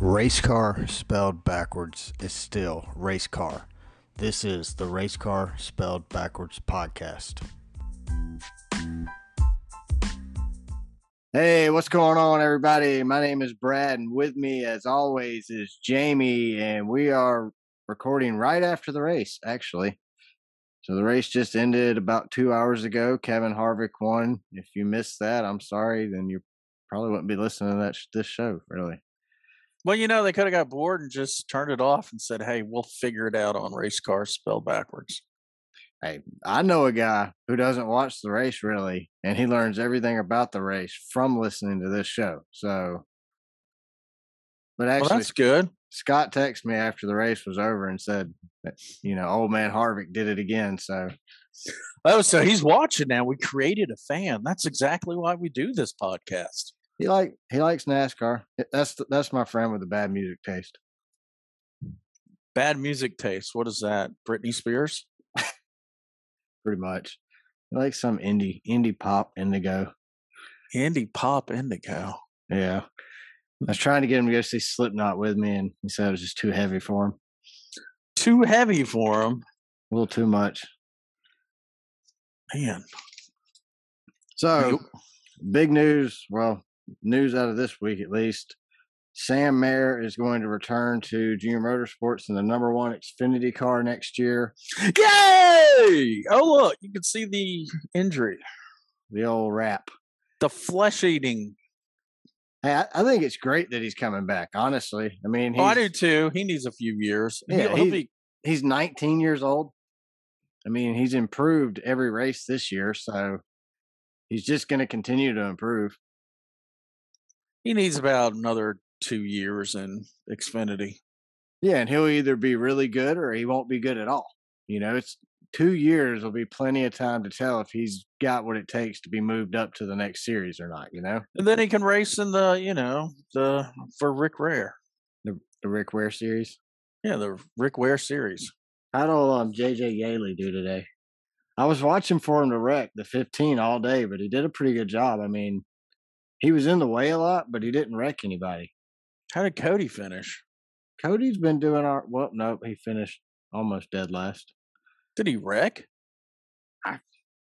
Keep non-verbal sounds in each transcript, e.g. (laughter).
Race car spelled backwards is still race car. This is the Race Car Spelled Backwards podcast. Hey, what's going on, everybody? My name is Brad, and with me, as always, is Jamie, and we are recording right after the race, actually. So the race just ended about two hours ago. Kevin Harvick won. If you missed that, I'm sorry. Then you probably wouldn't be listening to that this show, really. Well, you know, they could have got bored and just turned it off and said, "Hey, we'll figure it out on race cars spelled backwards." Hey, I know a guy who doesn't watch the race really, and he learns everything about the race from listening to this show. So, but Well, actually, that's good. Scott texted me after the race was over and said, you know, old man Harvick did it again. So, Oh, so he's watching now. We created a fan. That's exactly why we do this podcast. He like he likes NASCAR. That's that's my friend with the bad music taste. Bad music taste. What is that? Britney Spears? pretty much. He likes some indie indie pop indigo. Indie pop indigo. Yeah. I was trying to get him to go see Slipknot with me, and he said it was just too heavy for him. Too heavy for him. A little too much. Man. So, big news. Well, news out of this week at least. Sam Mayer is going to return to Junior Motorsports in the number one Xfinity car next year. Yay! Oh, look, you can see the injury. The old rap. The flesh eating. Hey, I, I think it's great that he's coming back. Honestly, I mean, he's, Oh, I do too. He needs a few years. Yeah, he'll, he'll be he's 19 years old. I mean, he's improved every race this year, so he's just going to continue to improve. He needs about another two years in Xfinity. Yeah, and he'll either be really good or he won't be good at all. You know, it's two years will be plenty of time to tell if he's got what it takes to be moved up to the next series or not. You know, And then he can race in the, you know, the for Rick Ware. the the Rick Ware series. Yeah, the Rick Ware series. How'd old um, JJ Yeley do today? I was watching for him to wreck the 15 all day, but he did a pretty good job. I mean, he was in the way a lot, but he didn't wreck anybody. How did Cody finish? Cody's been doing our well. Nope, he finished almost dead last. Did he wreck?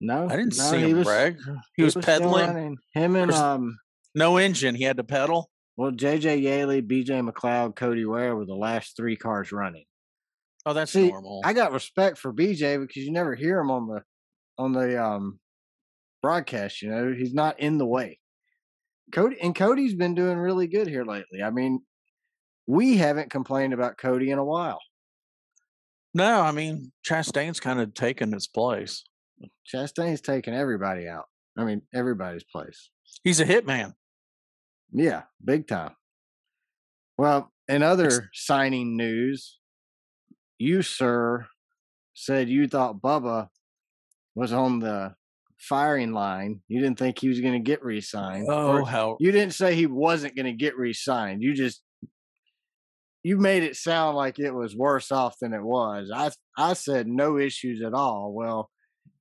No, I didn't no, see him was, wreck. He, he was, still pedaling. Him and um, No engine. He had to pedal. well, JJ Yeley, BJ McLeod, Cody Ware were the last three cars running. Oh, that's See, normal. I got respect for BJ because you never hear him on the on the um broadcast. You know, he's not in the way. Cody and Cody's been doing really good here lately. I mean, we haven't complained about Cody in a while. no, I mean Chastain's kind of taken his place. Chastain's taking everybody out. I mean, everybody's place. He's a hitman. Yeah, big time. Well, in other signing news, you, sir, said you thought Bubba was on the firing line. You didn't think he was going to get re signed. Oh, how you didn't say he wasn't going to get re signed. You just. You made it sound like it was worse off than it was. I I said no issues at all. Well,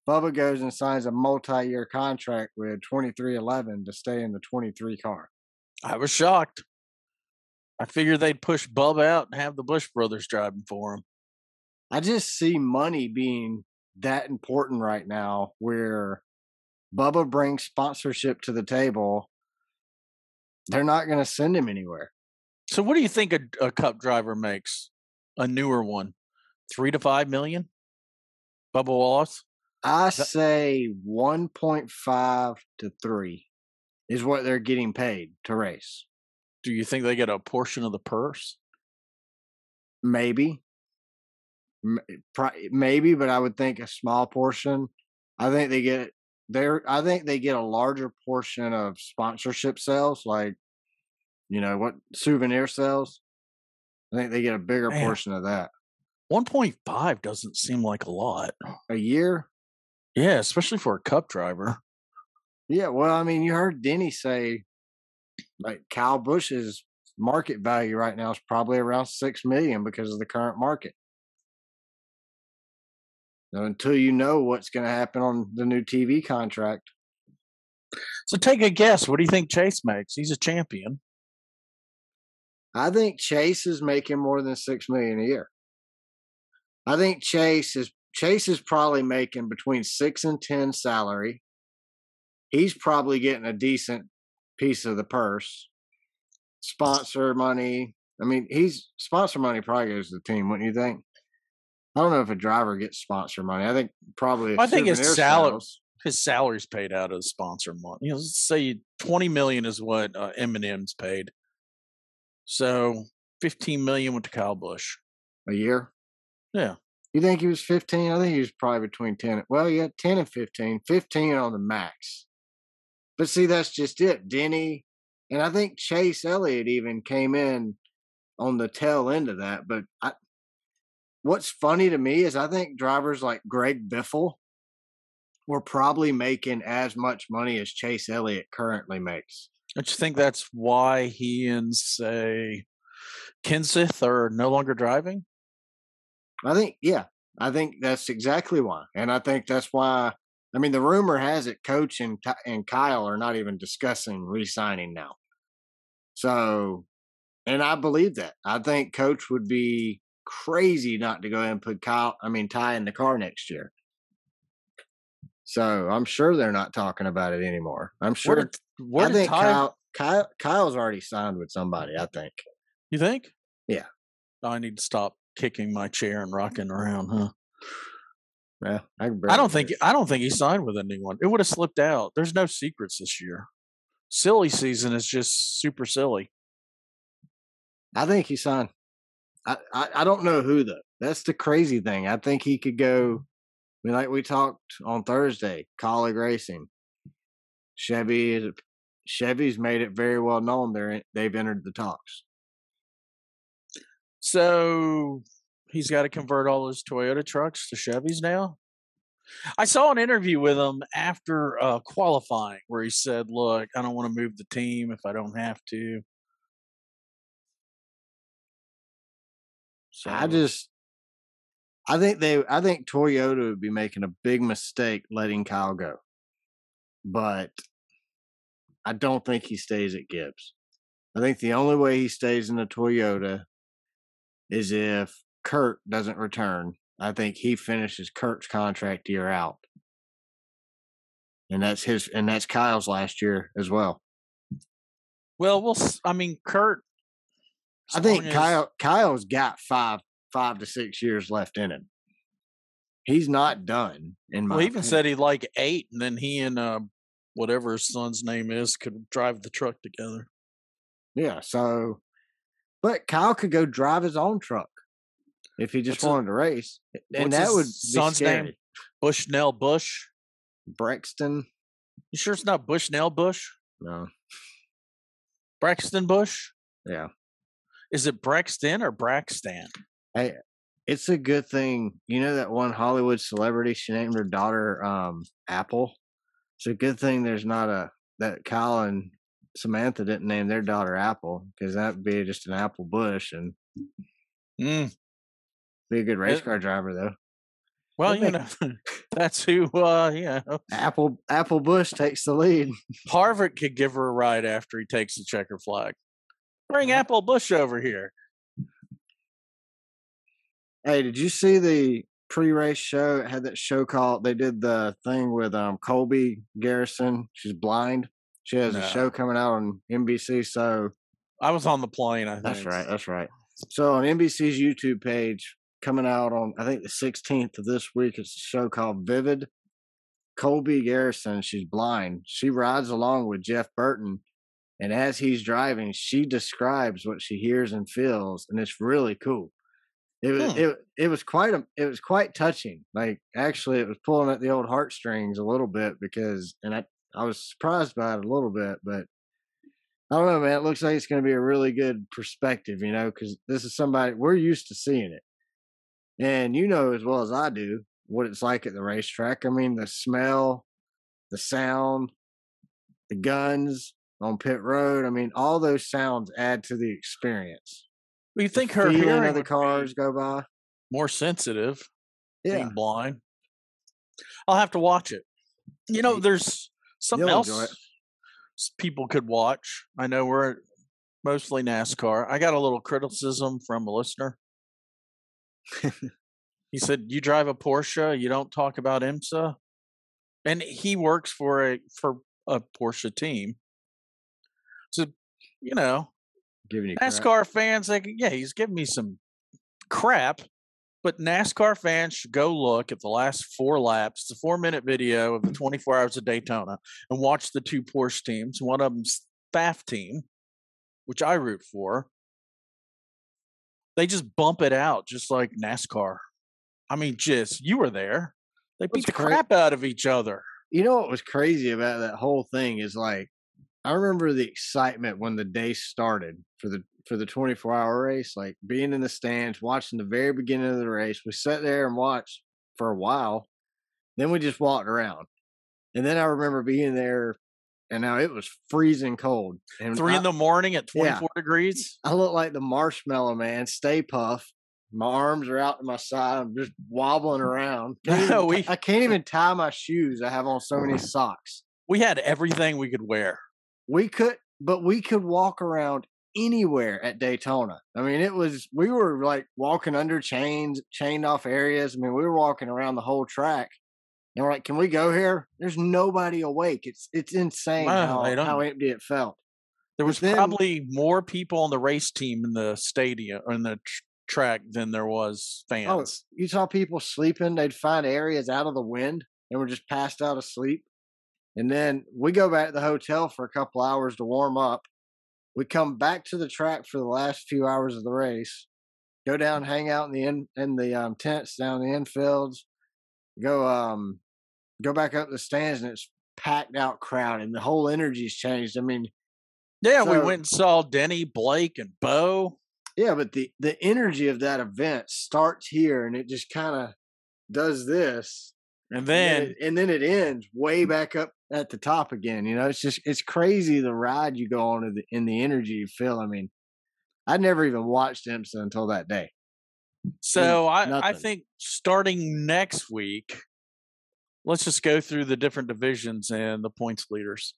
Bubba goes and signs a multi-year contract with 23XI to stay in the 23 car. I was shocked. I figured they'd push Bub out and have the Busch brothers driving for him. I just see money being that important right now where Bubba brings sponsorship to the table. They're not going to send him anywhere. So, what do you think a, a cup driver makes? A newer one, three to five million. Bubba Wallace. I That- say 1.5 to 3 is what they're getting paid to race. Do you think they get a portion of the purse? Maybe. Eh, maybe, but I would think a small portion. I think they get there. I think they get a larger portion of sponsorship sales, like you know what souvenir sales. I think they get a bigger Man. portion of that One point five doesn't seem like a lot. a year. Yeah, especially for a cup driver. Yeah, well, I mean, you heard Denny say, like Kyle Busch's market value right now is probably around six million because of the current market. Until you know what's going to happen on the new TV contract, So take a guess. What do you think Chase makes? He's a champion. I think Chase is making more than six million a year. I think Chase is Chase is probably making between six and ten salary. He's probably getting a decent piece of the purse. Sponsor money. I mean, he's sponsor money probably goes to the team, wouldn't you think? I don't know if a driver gets sponsor money. I think probably. I think his salary his salary's paid out of sponsor money. You know, say twenty million is what uh, Eminem's paid. So fifteen million went to Kyle Busch. a year. Yeah. You think he was 15? I think he was probably between 10. and- Well, yeah, 10 and 15. 15 on the max. But see, that's just it. Denny, and I think Chase Elliott even came in on the tail end of that. But I, what's funny to me is I think drivers like Greg Biffle were probably making as much money as Chase Elliott currently makes. Don't you think that's why he and say Kenseth are no longer driving? I think, yeah, I think that's exactly why, and I think that's why. I mean, the rumor has it, Coach and and Kyle are not even discussing re-signing now. So, and I believe that. I think Coach would be crazy not to go ahead and put Kyle. I mean, Ty in the car next year. So I'm sure they're not talking about it anymore. I'm sure. where I think Ty? Kyle, Kyle Kyle's already signed with somebody. I think. You think? Yeah. I need to stop kicking my chair and rocking around, huh? Yeah, I, can I don't think I don't think he signed with anyone. It would have slipped out. There's no secrets this year. Silly season is just super silly. I think he signed. I, I, don't know who though. That's the crazy thing. I think he could go. I mean, like we talked on Thursday, Kaulig racing. Chevy is Chevy's made it very well known they're in, they've entered the talks. So he's got to convert all his Toyota trucks to Chevys now. I saw an interview with him after uh, qualifying where he said, "Look, I don't want to move the team if I don't have to." So I just, I think they, I think Toyota would be making a big mistake letting Kyle go, but I don't think he stays at Gibbs. I think the only way he stays in the Toyota is if Kurt doesn't return. I think he finishes Kurt's contract year out, and that's his, and that's Kyle's last year as well. well, we'll. I mean, Kurt. I think as- Kyle Kyle's got five five to six years left in him. He's not done. In my Well, he even opinion. said he'd like eight, and then he and uh, whatever his son's name is could drive the truck together. Yeah, so but Kyle could go drive his own truck if he just What's wanted to race. And that would be son's name? Bushnell Bush. Brexton. You sure it's not Bushnell Bush? No. Braxton Busch? Yeah. Is it Brexton or Braxton? Hey, it's a good thing. You know that one Hollywood celebrity, she named her daughter um Apple. It's a good thing there's not a that Kyle and Samantha didn't name their daughter Apple because that would be just an apple bush and Mm. be a good race car driver though. Well, you know, (laughs) that's who. Uh, yeah, Apple Apple Bush takes the lead. Harvick could give her a ride after he takes the checker flag. Bring Uh-huh. Apple Bush over here. Hey, did you see the pre-race show? It had that show called. They did the thing with um Colby Garrison. She's blind. She has No. a show coming out on NBC. So I was on the plane. I think that's right. That's right. So on NBC's YouTube page, coming out on I think the 16th of this week, it's a show called Vivid. Colby Garrison, she's blind. She rides along with Jeff Burton, and as he's driving, she describes what she hears and feels, and it's really cool. It was Hmm. it it was quite a it was quite touching. Like actually, it was pulling at the old heartstrings a little bit because, and I I was surprised by it a little bit, but I don't know, man. It looks like it's going to be a really good perspective, you know, because this is somebody we're used to seeing it, and you know as well as I do what it's like at the racetrack. I mean, the smell, the sound, the guns on pit road. I mean, all those sounds add to the experience. Well, you The think her hearing of the cars go by. more sensitive? Yeah, being blind. I'll have to watch it. You know, there's something you'll else enjoy it. s- people could watch. I know we're mostly NASCAR. I got a little criticism from a listener. (laughs) he said, "You drive a Porsche, you don't talk about IMSA," and he works for a for a Porsche team. So, you know, Giving you crap. NASCAR fans, like, yeah, he's giving me some crap, but NASCAR fans should go look at the last four laps. It's a four minute video of the (clears throat) 24 hours of Daytona and watch the two Porsche teams. One of them's Pfaff team, which I root for. They just bump it out just like NASCAR. I mean, just you were there. They beat the cra- crap out of each other. You know what was crazy about that whole thing is like I remember the excitement when the day started for the for the 24 hour race, like being in the stands, watching the very beginning of the race. We sat there and watched for a while. Then we just walked around. And then I remember being there and now it was freezing cold. And Three I, in the morning at Yeah. 24 degrees. I look like the marshmallow man, Stay Puft. My arms are out to my side. I'm just wobbling (laughs) around. Can't even No, we- I can't even tie my shoes. I have on so many socks. We had everything we could wear. We could but we could walk around anywhere at Daytona. I mean, it was we were like walking under chains, chained off areas. I mean, we were walking around the whole track. And we're like, "Can we go here?" There's nobody awake. It's it's insane Wow, how, how empty it felt. There was then- probably more people on the race team in the stadium or in the tr- track than there was Oh, fans. you saw people sleeping. They'd find areas out of the wind and were just passed out of sleep. And then we go back to the hotel for a couple hours to warm up. We come back to the track for the last few hours of the race. Go down, hang out in the in, in the um, tents down the infields. Go um go back up the stands and it's packed out crowd and the whole energy's changed. I mean, yeah, we went and saw Denny, Blake, and Bo. Yeah, but the the energy of that event starts here and it just kind of does this And then and then it ends way mm. back up at the top again. You know, it's just it's crazy the ride you go on in the, in the energy you feel. I mean, I never even watched IMSA until that day. so I, I think starting next week, let's just go through the different divisions and the points leaders.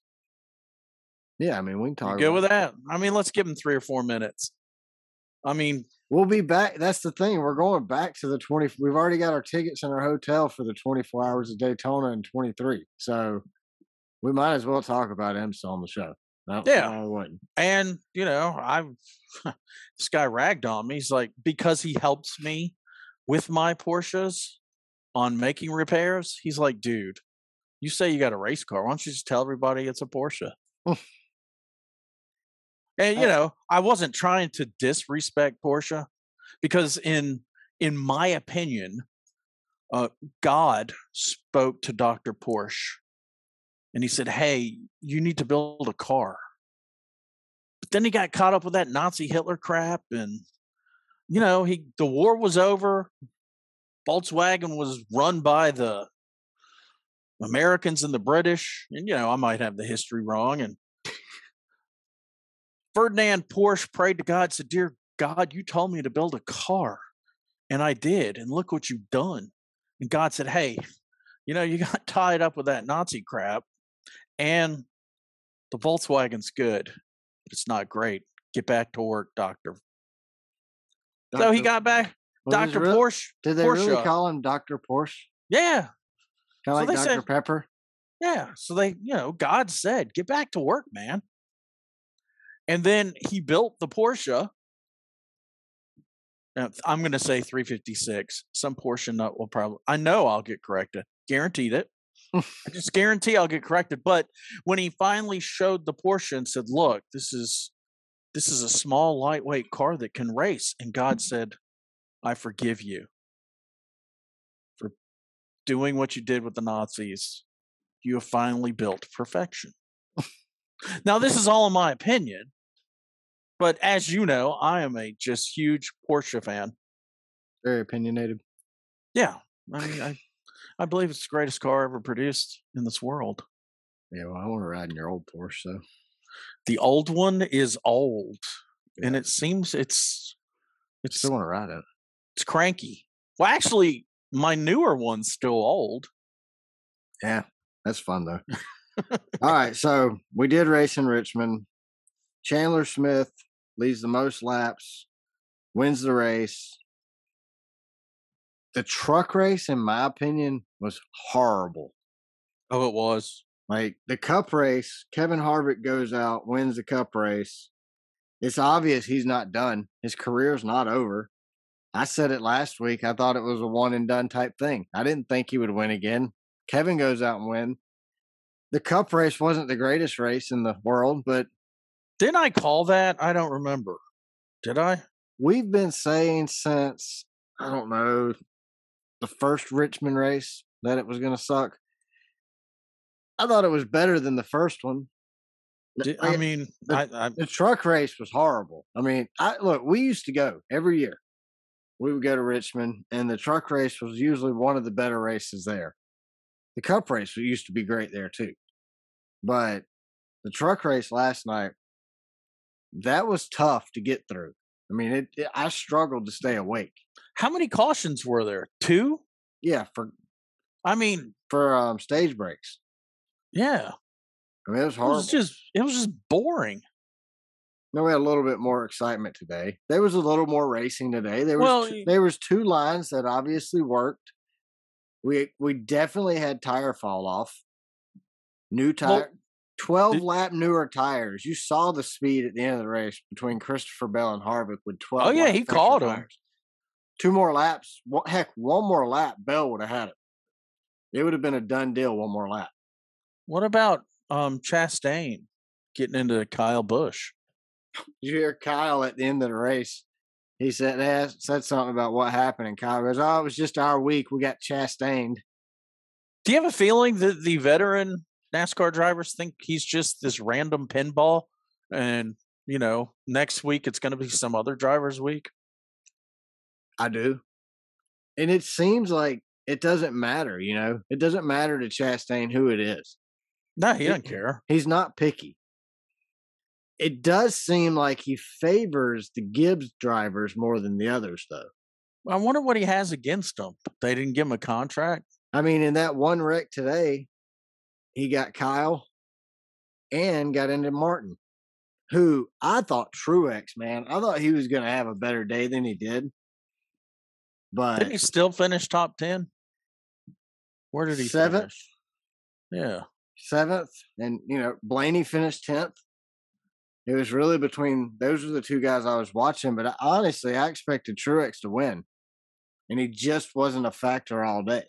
Yeah, I mean, we can talk. go with it. that? I mean, let's give them three or four minutes. I mean, We'll be back. That's the thing. We're going back to the twenty. We've already got our tickets in our hotel for the twenty four hours of Daytona in twenty three. So we might as well talk about IMSA on the show. No, Yeah. no, and you know, I've (laughs) this guy ragged on me. He's like, because he helps me with my Porsches on making repairs. He's like, dude, you say you got a race car. Why don't you just tell everybody it's a Porsche? (laughs) and you Uh, know, I wasn't trying to disrespect Porsche because in in my opinion, uh, God spoke to Dr. Porsche and he said, Hey, you need to build a car. But then he got caught up with that Nazi Hitler crap and you know, he the war was over. Volkswagen was run by the Americans and the British. And you know, I might have the history wrong. And Ferdinand Porsche prayed to God, said, Dear God, you told me to build a car. And I did. And look what you've done. And God said, Hey, you know, you (laughs) got tied up with that Nazi crap. And the Volkswagen's good, but it's not great. Get back to work, doctor. So he got back, Dr. real- Porsche. Did they Porsche. really call him Doctor Porsche? Yeah, Kind of they like Dr. said- Pepper. yeah. So they, you know, God said, get back to work, man. And then he built the Porsche. Now, I'm going to say 356. Some Porsche nut will probably, I know I'll get corrected. Guaranteed it. I just guarantee I'll get corrected. But when he finally showed the Porsche and said, look, this is, this is a small, lightweight car that can race. And God mm-hmm. said, I forgive you for doing what you did with the Nazis. You have finally built perfection. (laughs) now, this is all in my opinion. But as you know, I am a just huge Porsche fan. Very opinionated. Yeah. I mean, I, I believe it's the greatest car ever produced in this world. Yeah, well, I want to ride in your old Porsche, so The old one is old, and it seems it's it's still want to ride it. it's cranky. Well, actually, my newer one's still old. Yeah, that's fun though. (laughs) All right, so we did race in Richmond. Chandler Smith leads the most laps, wins the race. The truck race, in my opinion, was horrible. Oh, it was. Like the cup race, Kevin Harvick goes out, wins the cup race. It's obvious he's not done. His career's not over. I said it last week. I thought it was a one and done type thing. I didn't think he would win again. Kevin goes out and win. The cup race wasn't the greatest race in the world, but Didn't I call that? I don't remember. Did I? we've been saying since I don't know the first Richmond race that it was going to suck. I thought it was better than the first one. Did, I mean, the- I, I the truck race was horrible. I mean, I look, we used to go every year. We would go to Richmond, and the truck race was usually one of the better races there. The cup race used to be great there too, but the truck race last night that was tough to get through. I mean, it, it I struggled to stay awake. how many cautions were there? Two? Yeah, for I mean, for um stage breaks. yeah. I mean, it was hard. It was just it was just boring. No, we had a little bit more excitement today. There was a little more racing today. There was Well, two, there was two lines that obviously worked. We we definitely had tire fall off. New Well, tire, twelve did- lap newer tires. You saw the speed at the end of the race between Christopher Bell and Harvick with twelve. Oh, yeah, he called tires. Two more laps. Heck, one more lap. Bell would have had it. It would have been a done deal. One more lap. What about um Chastain getting into Kyle Busch? Did (laughs) you hear Kyle at the end of the race? He said asked, said something about what happened, and Kyle goes, "Oh, it was just our week. We got chastained." Do you have a feeling that the veteran NASCAR drivers think he's just this random pinball and you know, next week it's going to be some other driver's week? I do, and it seems like it doesn't matter. You know, it doesn't matter to Chastain who it is. No, he It- doesn't care. He's not picky. It does seem like he favors the Gibbs drivers more than the others, though. I wonder what he has against them. They didn't give him a contract. I mean, in that one wreck today, he got Kyle and got into Martin, who I thought Truex, man, I thought he was going to have a better day than he did. But Didn't he still finish top 10? Where did he Seventh. finish? Yeah. seventh, and you know, Blaney finished tenth. It was really between those were the two guys I was watching, but I, honestly, I expected Truex to win, and he just wasn't a factor all day.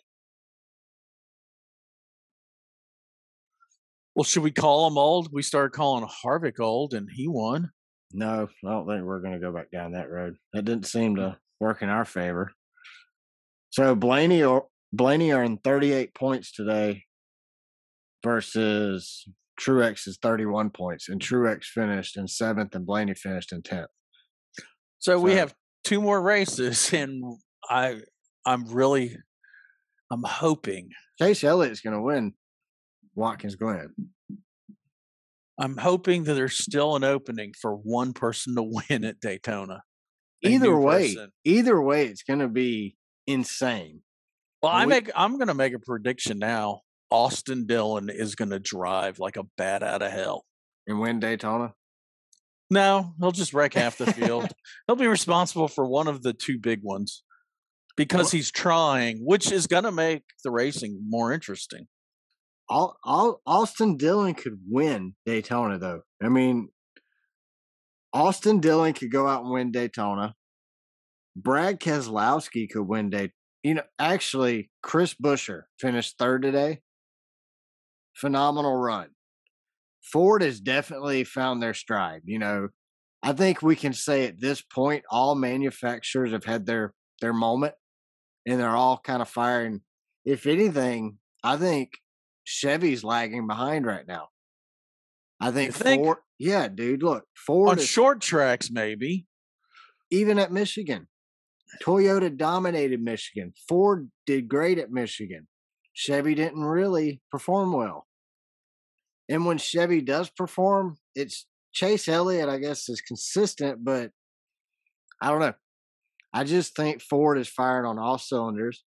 Well, should we call him old? We started calling Harvick old and he won. No, I don't think we're going to go back down that road. That didn't seem hmm. to work in our favor. So Blaney or Blaney earned 38 points today versus Truex's 31 points, and Truex finished in seventh, and Blaney finished in tenth. So we have two more races (laughs) and I I'm really I'm hoping Chase Elliott's going to win Watkins Glen. I'm hoping that there's still an opening for one person to (laughs) win at Daytona. A Either way, person. either way, it's going to be insane. Well, I we- make I'm gonna make a prediction now. Austin Dillon is gonna drive like a bat out of hell. And win Daytona. No, he'll just wreck half the field. (laughs) he'll be responsible for one of the two big ones because he's trying, which is gonna make the racing more interesting. All, Austin Dillon could win Daytona, though. I mean, Austin Dillon could go out and win Daytona. Brad Keselowski could win Day. You know, actually, Chris Buescher finished third today. Phenomenal run. Ford has definitely found their stride. You know, I think we can say at this point, all manufacturers have had their their moment, and they're all kind of firing. If anything, I think Chevy's lagging behind right now. I think, think? Ford. Yeah, dude. Look, Ford On is short tracks, maybe. even at Michigan. Toyota dominated Michigan. Ford did great at Michigan. Chevy didn't really perform well. And when Chevy does perform, it's Chase Elliott, I guess, is consistent, but I don't know. I just think Ford is firing on all cylinders.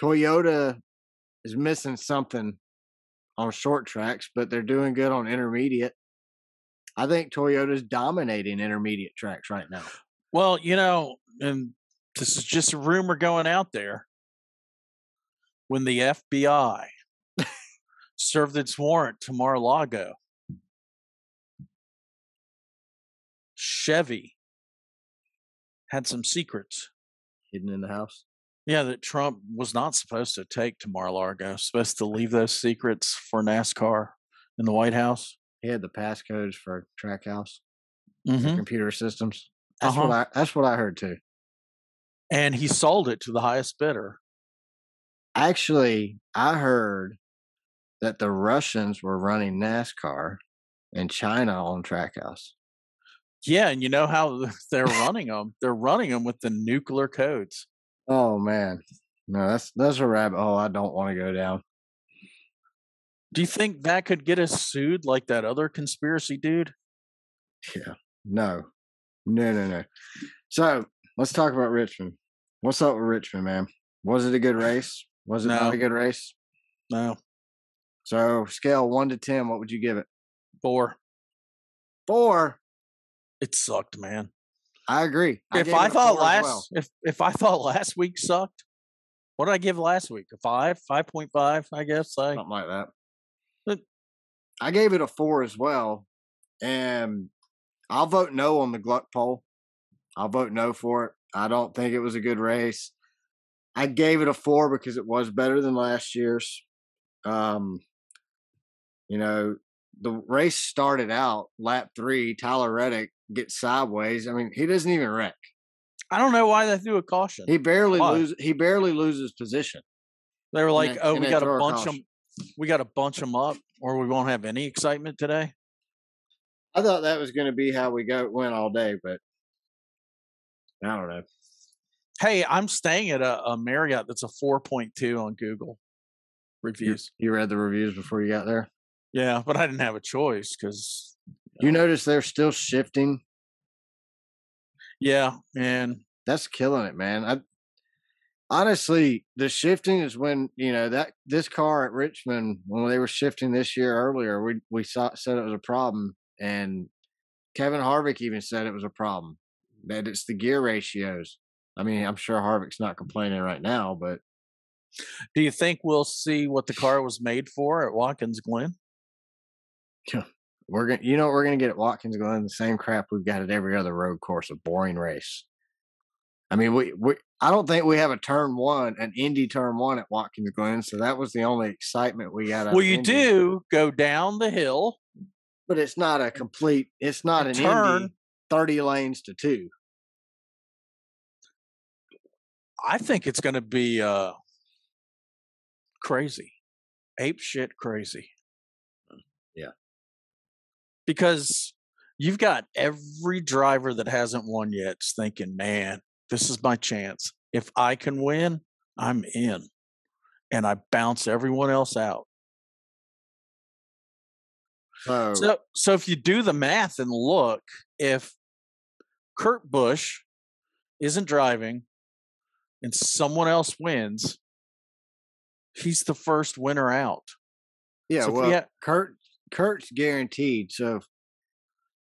Toyota is missing something on short tracks, but they're doing good on intermediate. I think Toyota's dominating intermediate tracks right now. Well, you know, and this is just a rumor going out there. When the FBI served its warrant to Mar-a-Lago, Chevy had some secrets. Hidden in the house. Yeah, that Trump was not supposed to take to Mar-a-Lago. Supposed to leave those secrets for NASCAR in the White House. He had the passcodes for Trackhouse Mm-hmm. computer systems. That's Uh-huh. what I that's what I heard too. And he sold it to the highest bidder. Actually, I heard that the Russians were running NASCAR and China on Trackhouse. Yeah, and you know how (laughs) they're running them? They're running them with the nuclear codes. Oh man. No, that's that's a rabbit hole I don't want to go down. Do you think that could get us sued like that other conspiracy dude? Yeah. No. No, no, no. So let's talk about Richmond. What's up with Richmond, man? Was it a good race? Was it not a good race? No, So scale one to ten, what would you give it? four. Four. It sucked, man. I agree. if I thought last well. if if I thought (laughs) last week sucked, what did I give last week? A five, five point five, I guess. I something like that. But- I gave it a four as well, and I'll vote no on the Gluck poll. I'll vote no for it. I don't think it was a good race. I gave it a four because it was better than last year's. Um, you know, the race started out lap three. Tyler Reddick gets sideways. I mean, he doesn't even wreck. I don't know why they threw a caution. He barely Why? loses. He barely loses position. They were like, "Oh, and we got to a bunch them. We got to bunch them up, or we won't have any excitement today." I thought that was going to be how we go went all day, but I don't know. Hey, I'm staying at a, a Marriott that's a 4.2 on Google You, reviews. you read the reviews before you got there. Yeah, but I didn't have a choice because You notice they're still shifting. yeah, and That's killing it, man. I honestly, the shifting is when you know that this car at Richmond when they were shifting this year earlier, we we saw said it was a problem, and Kevin Harvick even said it was a problem that it's the gear ratios. I mean, I'm sure Harvick's not complaining right now, but do you think we'll see what the car was made for at Watkins Glen? We're gonna, you know, what we're gonna get at Watkins Glen the same crap we've got at every other road course, a boring race. I mean, we, we I don't think we have a turn one, an Indy turn one at Watkins Glen, so that was the only excitement we got. out Well, you Indy. do go down the hill, but it's not a complete. It's not an turn. Indy thirty lanes to two. I think it's going to be uh crazy, ape shit crazy. Because you've got every driver that hasn't won yet thinking, "Man, this is my chance. If I can win, I'm in," and I bounce everyone else out. So, So, so if you do the math and look, if Kurt Busch isn't driving and someone else wins, he's the first winner out. yeah, so well, ha- Kurt Kurt's guaranteed. So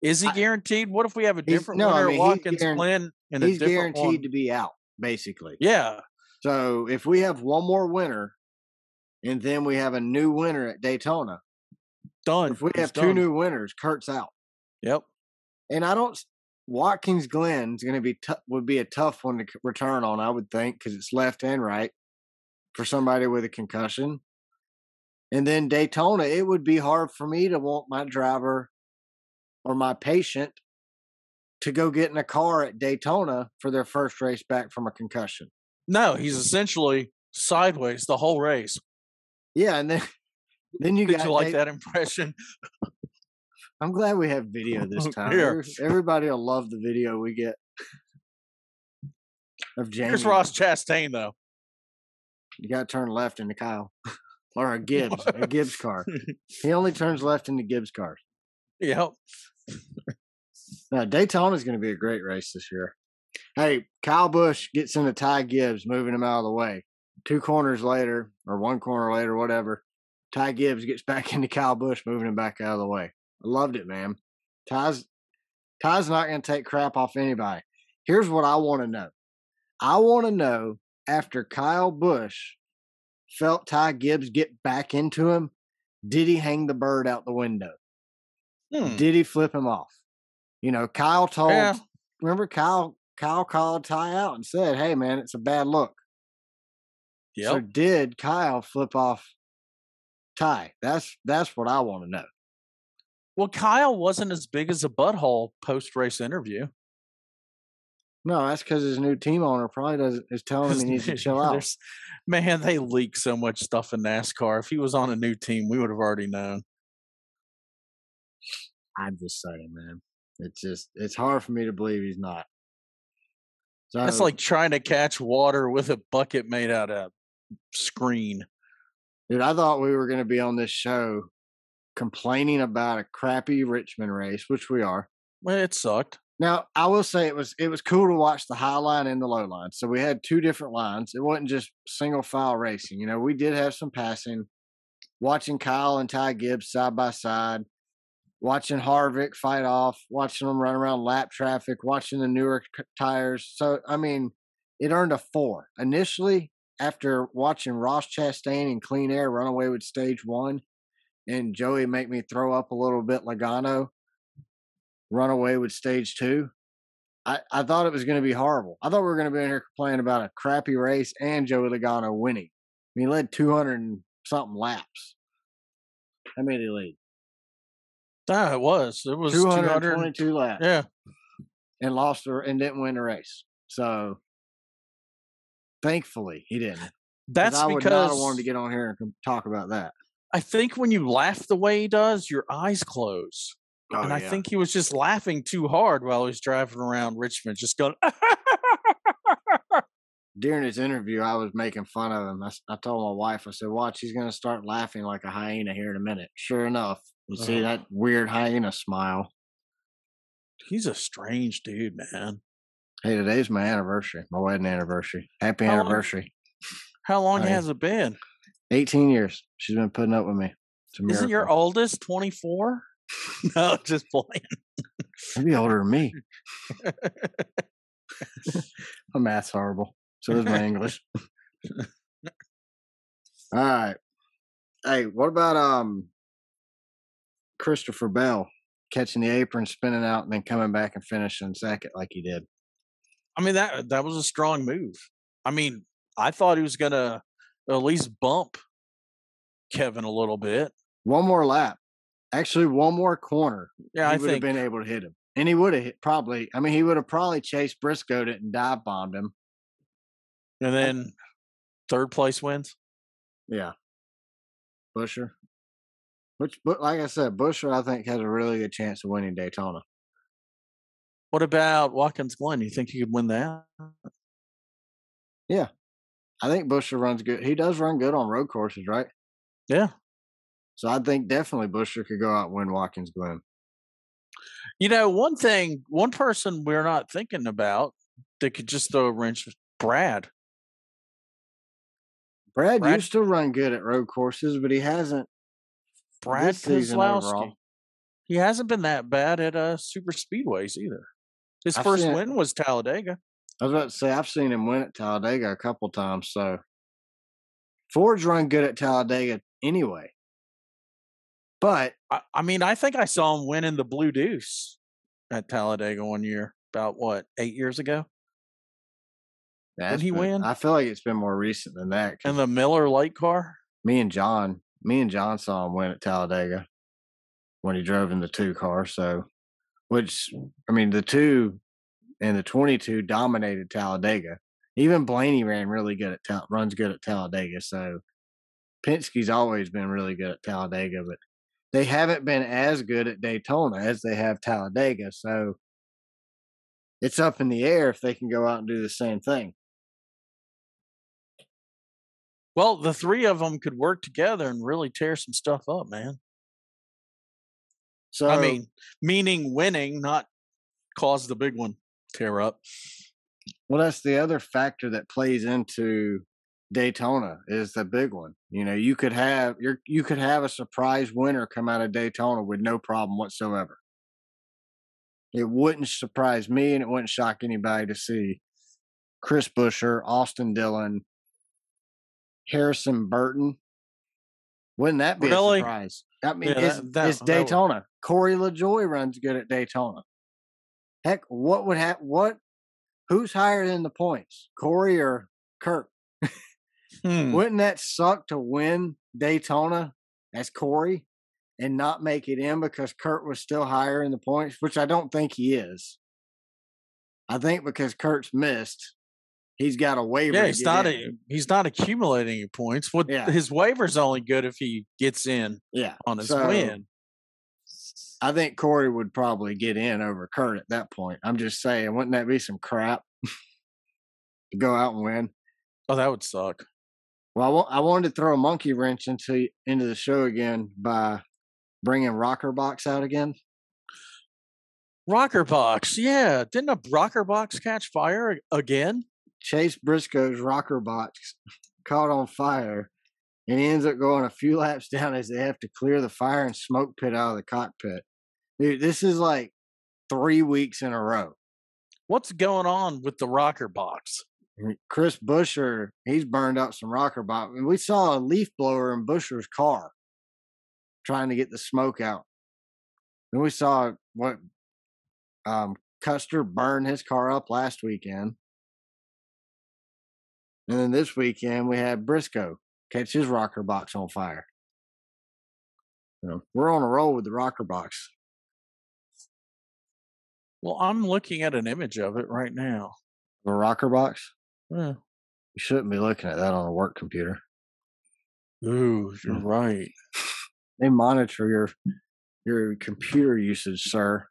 Is he I- guaranteed? What if we have a different no, I winner mean, at he's Watkins guaran- Glen and he's guaranteed one? to be out, basically. Yeah, So if we have one more winner, and then we have a new winner at Daytona, done. if we have two new winners, Kurt's out. Yep. And I don't. Watkins Glen's going to be tou- would be a tough one to return on, I would think, because it's left and right for somebody with a concussion. And then Daytona, it would be hard for me to want my driver or my patient to go get in a car at Daytona for their first race back from a concussion. No, he's essentially sideways the whole race. Yeah, and then (laughs) then you Did got you like Day- that impression? (laughs) I'm glad we have video this (laughs) time. Here. Everybody will love the video we get of James. Here's Ross Chastain, though. You got to turn left into Kyle or a Gibbs, a Gibbs car. (laughs) He only turns left into Gibbs cars. Yep. Now Daytona is going to be a great race this year. Hey, Kyle Busch gets into Ty Gibbs, moving him out of the way. Two corners later, or one corner later, whatever. Ty Gibbs gets (laughs) back into Kyle Busch, moving him back out of the way. I loved it, man. Ty's Ty's not going to take crap off anybody. Here's what I want to know. I want to know after Kyle Busch felt Ty Gibbs get back into him, did he hang the bird out the window? Hmm. Did he flip him off? You know, Kyle told. Yeah. Remember, Kyle Kyle called Ty out and said, "Hey, man, it's a bad look." Yep. So did Kyle flip off Ty? That's that's what I want to know. well, Kyle wasn't as big as a butthole post race interview. No, that's because his new team owner probably doesn't is telling him he needs to (laughs) chill out. Man, they leak so much stuff in NASCAR. If he was on a new team, we would have already known. I'm just saying, man. It's just it's hard for me to believe he's not. So That's like trying to catch water with a bucket made out of screen. Dude, I thought we were going to be on this show complaining about a crappy Richmond race, which we are. Well, it sucked. Now, I will say it was it was cool to watch the high line and the low line. So we had two different lines. It wasn't just single file racing. You know, we did have some passing. Watching Kyle and Ty Gibbs side by side, watching Harvick fight off, watching them run around lap traffic, watching the newer tires. So I mean, it earned a four initially. After watching Ross Chastain and Clean Air run away with stage one, and Joey make me throw up a little bit, Logano run away with stage two. I, I thought it was going to be horrible. I thought we were going to be in here complaining about a crappy race and Joey Logano winning. I mean, he led 200 and something laps. How many did he lead? Ah, it was. It was 200. 222 laps Yeah. and lost the, and didn't win the race. So thankfully he didn't. That's I would because not have wanted to get on here and talk about that. I think when you laugh the way he does, your eyes close. Oh, and I yeah. think he was just laughing too hard while he was driving around Richmond, just going, (laughs) during his interview, I was making fun of him. I told my wife, I said, "Watch, he's going to start laughing like a hyena here in a minute." Sure enough, you see Uh-huh. that weird hyena smile. he's a strange dude, man. Hey, today's my anniversary, my wedding anniversary. Happy How long- anniversary! How long has it been? Eighteen years she's been putting up with me. Isn't your oldest 24? (laughs) no, just playing. Maybe older than me. (laughs) (laughs) my math's horrible. So is my English. All right. Hey, what about um Christopher Bell catching the apron, spinning out, and then coming back and finishing second like he did? I mean, that that was a strong move. I mean, I thought he was going to at least bump Kevin a little bit. One more lap. Actually, one more corner. Yeah, he I would think have been able to hit him. And he would have hit probably I mean, he would have probably chased Briscoe and dive bombed him. And then third place wins. Yeah. Buescher. Which but like I said, Buescher I think has a really good chance of winning Daytona. What about Watkins Glen? You think he could win that? Yeah, I think Buescher runs good. He does run good on road courses, right? Yeah. So I think definitely Buescher could go out and win Watkins Glen. You know, one thing, one person we're not thinking about that could just throw a wrench is Brad. Brad, Brad- used to run good at road courses, but he hasn't Brad Keselowski. He hasn't been that bad at uh super speedways either. His I've first it. win was Talladega. I was about to say I've seen him win at Talladega a couple times. So Ford's run good at Talladega anyway. But I, I mean, I think I saw him winning the Blue Deuce at Talladega one year, about what eight years ago, that's he been- win? I feel like it's been more recent than that. and the Miller Lite car. me and John, me and John saw him win at Talladega when he drove in the two car. So, which I mean, the two and the twenty-two dominated Talladega. Even Blaney ran really good at runs good at Talladega. So, Penske's always been really good at Talladega, but they haven't been as good at Daytona as they have Talladega. So, it's up in the air if they can go out and do the same thing. Well, the three of them could work together and really tear some stuff up, man. So, I mean, meaning winning, not cause the big one tear up. Well, that's the other factor that plays into Daytona is the big one. You know, you could have your you could have a surprise winner come out of Daytona with no problem whatsoever. it wouldn't surprise me and it wouldn't shock anybody to see Chris Buescher, Austin Dillon, Harrison Burton. Wouldn't that be Really? a surprise? I mean, Yeah, it's, that- that- it's would- Daytona. Corey LaJoie runs good at Daytona. Heck, what would happen? What? Who's higher in the points, Corey or Kurt? Hmm. Wouldn't that suck to win Daytona as Corey and not make it in because Kurt was still higher in the points, which I don't think he is. I think because Kurt's missed, he's got a waiver. Yeah, he's not a, he's not accumulating points. What Yeah. his waiver's only good if he gets in yeah. on his So, win. I think Corey would probably get in over Kurt at that point. I'm just saying, wouldn't that be some crap (laughs) to go out and win? Oh, that would suck. Well, I I wanted to throw a monkey wrench into into the show again by bringing Rocker Box out again. Rocker box, yeah. Didn't a rocker box catch fire again? Chase Briscoe's rocker box caught on fire, and he ends up going a few (laughs) laps down as they have to clear the fire and smoke pit out of the cockpit. Dude, this is like three weeks in a row. What's going on with the rocker box? Chris Buescher, he's burned up some rocker box. And we saw a leaf blower in Buescher's car trying to get the smoke out. And we saw what um, Custer burned his car up last weekend. And then this weekend we had Briscoe catch his rocker box on fire. You know, we're on a roll with the rocker box. Well, I'm looking at an image of it right now. The rocker box? Yeah. You shouldn't be looking at that on a work computer. Ooh, you're Mm. right. They monitor your your computer usage, sir.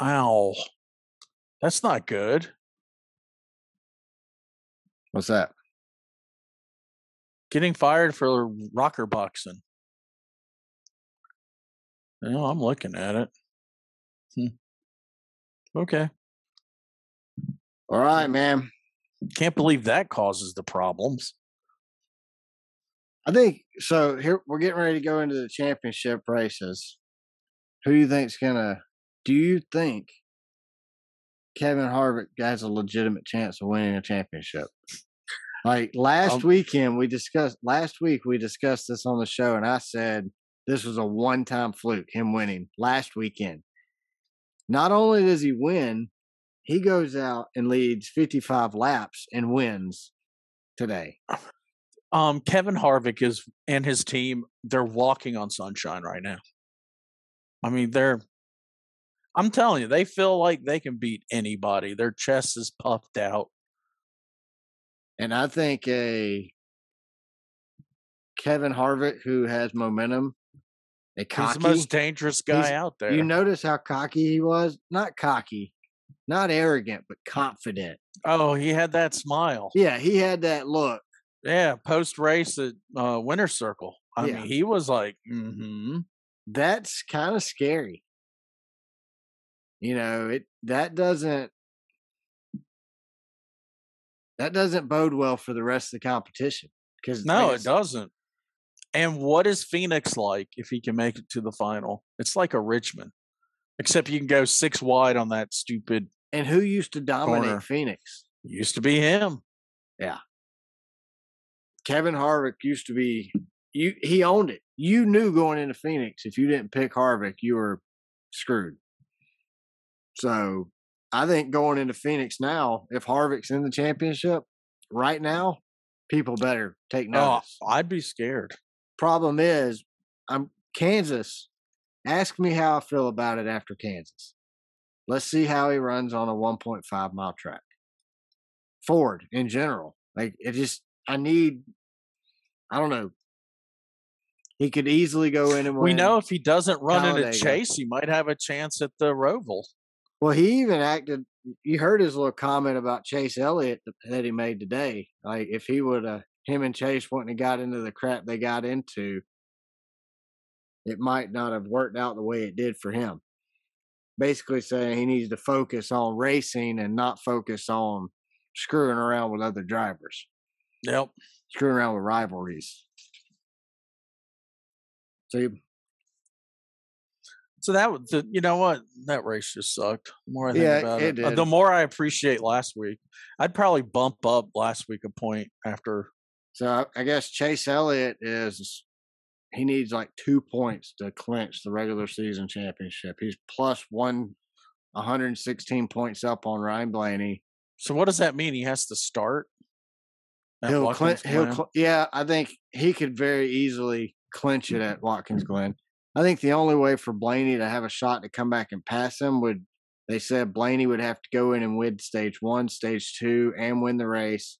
Wow. That's not good. What's that? Getting fired for rocker boxing. Know, I'm looking at it. Hmm. Okay. All right, man. Can't believe that causes the problems. I think so. Here we're getting ready to go into the championship races. Who do you think's gonna? Do you think Kevin Harvick has a legitimate chance of winning a championship? Like last Um, weekend, we discussed. Last week we discussed this on the show, and I said this was a one-time fluke. Him winning last weekend. Not only does he win, he goes out and leads 55 laps and wins today. Um, Kevin Harvick is and his team, they're walking on sunshine right now. I mean, they're I'm telling you, they feel like they can beat anybody. Their chest is puffed out. And I think a Kevin Harvick who has momentum, a He's the most dangerous guy out there. You notice how cocky he was? Not cocky, not arrogant, but confident. oh, he had that smile. Yeah, he had that look. Yeah, post race at uh, Winter Circle. I Yeah. mean, he was like, mm-hmm. That's kind of scary. You know, it that doesn't that doesn't bode well for the rest of the competition. Because No, it doesn't. And what is Phoenix like if he can make it to the final? It's like a Richmond, except you can go six wide on that stupid. And who used to dominate Corner. Phoenix? Used to be him. Yeah. Kevin Harvick used to be you he owned it. You knew going into Phoenix if you didn't pick Harvick, you were screwed. So I think going into Phoenix now, if Harvick's in the championship right now, people better take Oh. I'd be scared. Problem is, I'm Kansas. Ask me how I feel about it after Kansas. Let's see how he runs on a 1.5 mile track. Ford in general, like it just I need. I don't know. He could easily go in and win. We know if he doesn't run into Talladega. Chase, he might have a chance at the Roval. Well, he even acted. You heard his little comment about Chase Elliott that he made today. Like if he would have, him and Chase wouldn't have got into the crap they got into, it might not have worked out the way it did for him. Basically, saying he needs to focus on racing and not focus on screwing around with other drivers, Yep. screwing around with rivalries. So, you- So that was the, you know what that race just sucked. The more I think Yeah, about it it, uh, the more I appreciate last week. I'd probably bump up last week a point after. So I, I guess Chase Elliott is he needs like two points to clinch the regular season championship. He's plus one 116 points up on Ryan Blaney. So what does that mean? He has to start. He'll clinch. He'll cl- yeah, I think he could very easily clinch it at Watkins Glen. I think the only way for Blaney to have a shot to come back and pass him would they said Blaney would have to go in and win stage one, stage two, and win the race.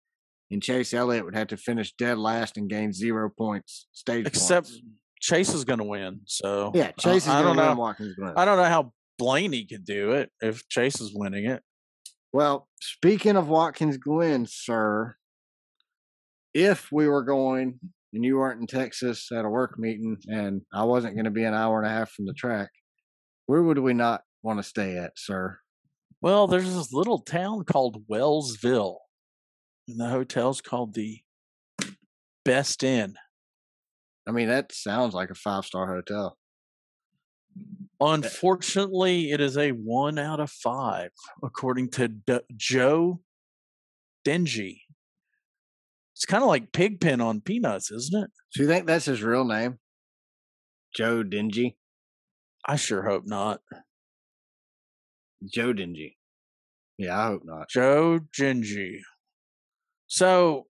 And Chase Elliott would have to finish dead last and gain zero points. Stage Except points. Chase is going to win. So yeah, Chase is I going don't to win. Watkins Glen. I don't know how Blaney could do it if Chase is winning it. Well, speaking of Watkins Glen, sir, if we were going and you weren't in Texas at a work meeting and I wasn't going to be an hour and a half from the track, where would we not want to stay at, sir? Well, there's this little town called Wellsville, and the hotel's called the Best Inn. I mean, that sounds like a five star hotel. Eh, Unfortunately, it is a one out of five, according to D- Joe Dingy. It's kind of like Pigpen on Peanuts, isn't it? Do you think that's his real name? Joe Dingy? I sure hope not. Joe Dingy. Yeah, I hope not. Joe Dingy. So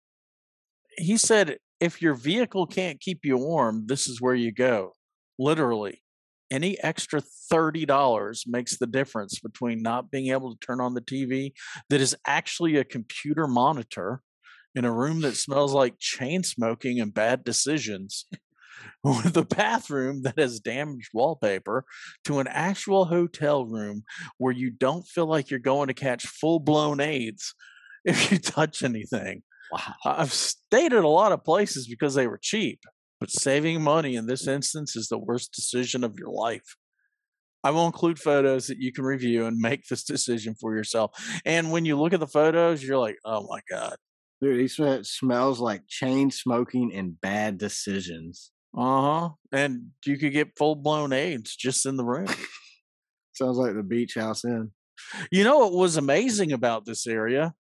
he said, if your vehicle can't keep you warm, this is where you go. Literally, any extra $30 makes the difference between not being able to turn on the TV that is actually a computer monitor in a room that smells like chain smoking and bad decisions. (laughs) With a bathroom that has damaged wallpaper to an actual hotel room where you don't feel like you're going to catch full blown AIDS if you touch anything. Wow. I've stayed at a lot of places because they were cheap, but saving money in this instance is the worst decision of your life. I will include photos that you can review and make this decision for yourself. And when you look at the photos, you're like, oh my God. Dude, he smells like chain smoking and bad decisions. Uh huh. And you could get full blown AIDS just in the room. (laughs) Sounds like the beach house inn. You know what was amazing about this area?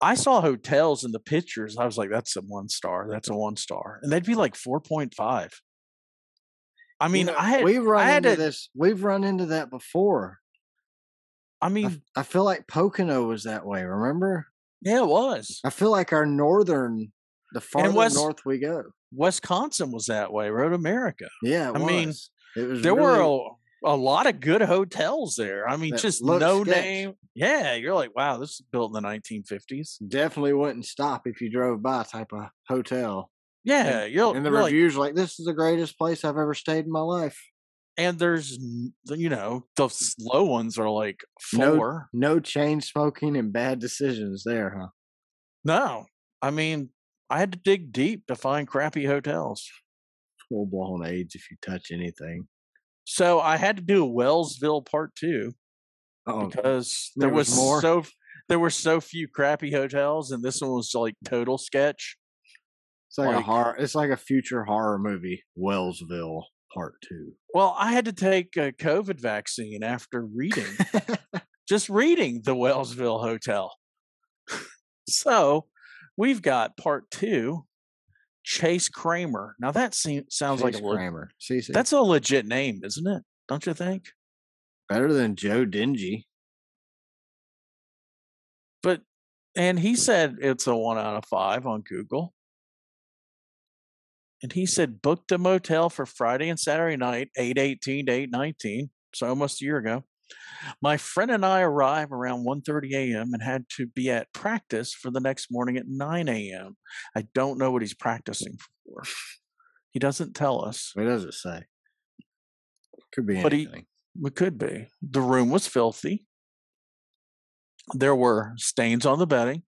I saw hotels in the pictures. I was like, that's a one star. That's a one star. And they'd be like 4.5. I mean, You know, I had, we've run I had into to- this. We've run into that before. I I, mean, f- I feel like Pocono was that way. Remember? yeah, it was. I feel like our northern, the farther West- north we go. Wisconsin was that way, Road America. Yeah, it I mean, it was. There really, were a, lot of good hotels there. I mean, That just no sketch. name. Yeah, you're like, wow, this is built in the 1950s. definitely wouldn't stop if you drove by type of hotel. Yeah, you're, And the you're like, reviews like, "This is the greatest place I've ever stayed in my life." and there's, you know, the slow ones are like No- four. No chain smoking and bad decisions there, huh? No, I mean, I had to dig deep to find crappy hotels. Full blown AIDS if you touch anything. So I had to do a Wellsville part two Oh, because there there was was, more? so there were so few crappy hotels, and this one was like total sketch. it's like, a horror. It's like a future horror movie. Wellsville Part Two. Well, I had to take a COVID vaccine after reading, just reading the Wellsville Hotel. (laughs) so we've got part two, Chase Kramer. Now that seems sounds like Chase a le- Kramer. See, see, that's a legit name, isn't it? Don't you think? better than Joe Dingy. But and he said it's a one out of five on Google. And he said booked a motel for Friday and Saturday night, 818 to 819. So almost a year ago. My friend and I arrive around 1:30 a.m. and had to be at practice for the next morning at 9 a.m. I don't know what he's practicing for. He doesn't tell us. What does it say? Could be But he- anything. It could be. The room was filthy. There were stains on the bedding,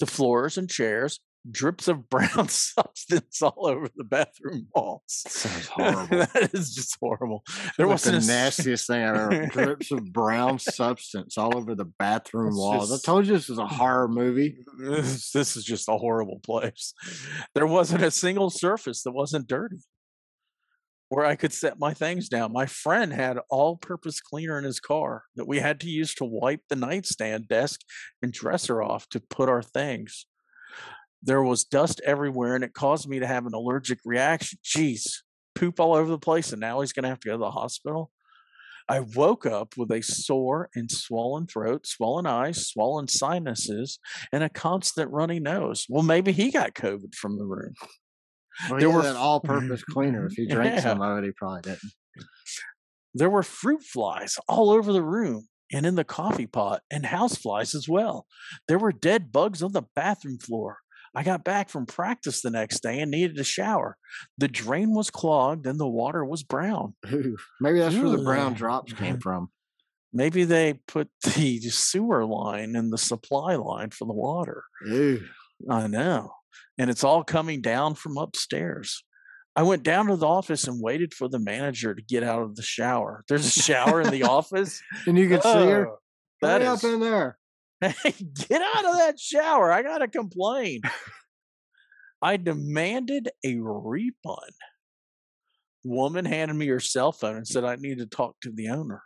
the floors and chairs, drips of brown (laughs) substance all over the bathroom walls. Sounds (laughs) horrible. that is just horrible. There wasn't the a (laughs) nastiest thing I've ever. Drips of brown substance all over the bathroom It's walls. just- I told you this was a horror movie. This, this is just a horrible place. There wasn't a single surface that wasn't dirty. where I could set my things down. My friend had all purpose cleaner in his car that we had to use to wipe the nightstand, desk, and dresser off to put our things. There was dust everywhere and it caused me to have an allergic reaction. Jeez, poop all over the place. And now he's going to have to go to the hospital. I woke up with a sore and swollen throat, swollen eyes, swollen sinuses, and a constant runny nose. Well, maybe he got COVID from the room. Well, There were that f- all-purpose cleaner. If he (laughs) drank Yeah. some of it, he probably didn't. There were fruit flies all over the room and in the coffee pot, and house flies as well. There were dead bugs on the bathroom floor. I got back from practice the next day and needed a shower. The drain was clogged and the water was brown. Ooh, maybe that's where the brown drops came (laughs) from. Maybe they put (laughs) the sewer line in the supply line for the water. Ooh. I know. And it's all coming down from upstairs. I went down to the office and waited for the manager to get out of the shower. There's a shower in the (laughs) office. And you could see her. Oh, That Hurry is, up in there. Hey, (laughs) get out of that shower. I got to complain. I demanded a refund. The woman handed me her cell phone and said I need to talk to the owner.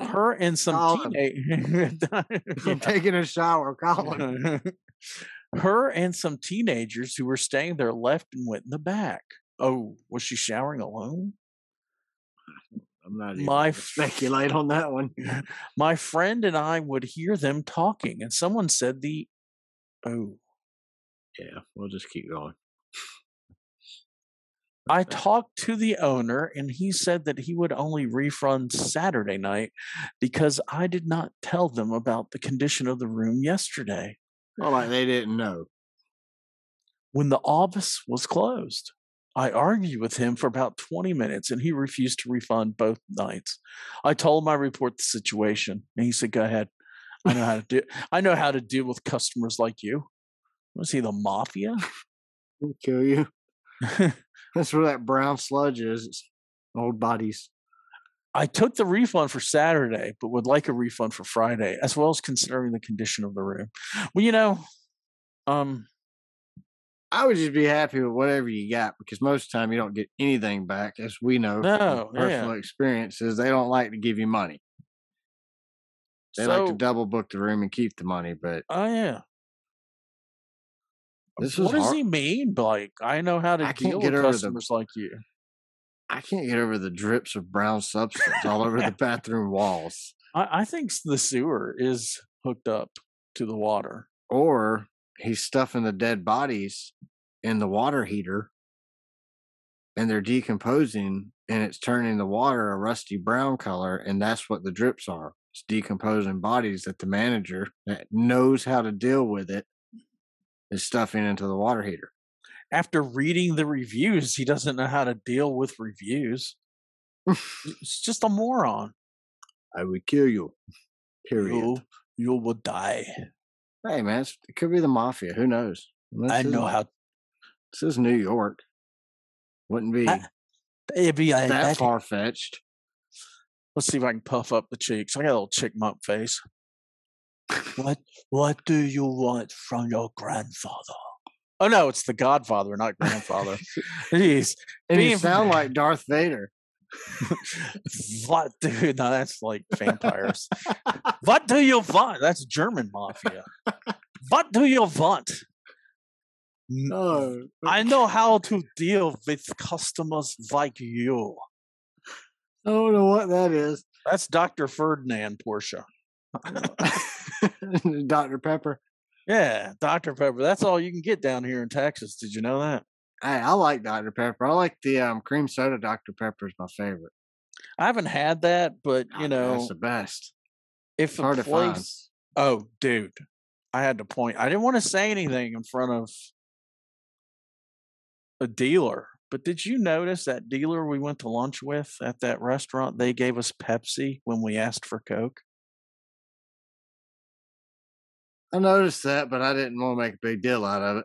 Her and some Colin. (laughs) Taking a shower, Colin. (laughs) Her and some teenagers who were staying there left and went in the back. Oh, was she showering alone? I'm not even My speculate on that one. (laughs) My friend and I would hear them talking, and someone said the oh. Yeah, we'll just keep going. I talked to the owner, and he said that he would only refund Saturday night because I did not tell them about the condition of the room yesterday Well, like they didn't know. when the office was closed. I argued with him for about 20 minutes and he refused to refund both nights. I told him I report the situation and he said, Go ahead. I know how to do I know how to deal with customers like you. Was he the mafia? (laughs) We'll kill you. (laughs) That's where that brown sludge is. It's old bodies. I took the refund for Saturday, but would like a refund for Friday, as well as considering the condition of the room. Well, you know, um, I would just be happy with whatever you got because most of the time you don't get anything back, as we know No, from personal experiences. They don't like to give you money. They like to double book the room and keep the money, but oh yeah. this What does hard. he mean? Like, I know how to I deal get with over the- customers like you. I can't get over the drips of brown substance all over the (laughs) bathroom walls. I, I think the sewer is hooked up to the water. Or he's stuffing the dead bodies in the water heater and they're decomposing and it's turning the water a rusty brown color and that's what the drips are. It's decomposing bodies that the manager that knows how to deal with it is stuffing into the water heater. After reading the reviews, he doesn't know how to deal with reviews. (laughs) It's just a moron. I would kill you. Period. You, you will die. Hey man, it's, it could be the mafia. Who knows? This I know how. This is New York. Wouldn't be I- It'd be like that far fetched. Let's see if I can puff up the cheeks. I got a little chickmunk face. (laughs) what What do you want from your grandfather? Oh no, it's the Godfather, not grandfather. (laughs) Jeez, And you sound like Darth Vader. What, dude? No, that's like vampires. (laughs) what do you want? That's German mafia. what do you want? N- Oh, I know how to deal with customers like you. I don't know what that is. That's Dr. Ferdinand Porsche. (laughs) Dr. Pepper. Yeah, Dr. Pepper. That's all you can get down here in Texas. Did you know that? Hey, I like Dr. Pepper. I like the um, cream soda Dr. Pepper is my favorite. I haven't had that, but Oh, you man, know, it's the best. if It's hard to find. oh, dude, I had to point. I didn't want to say anything in front of a dealer, but did you notice that dealer we went to lunch with at that restaurant? They gave us Pepsi when we asked for Coke. I noticed that, but I didn't want to make a big deal out of it.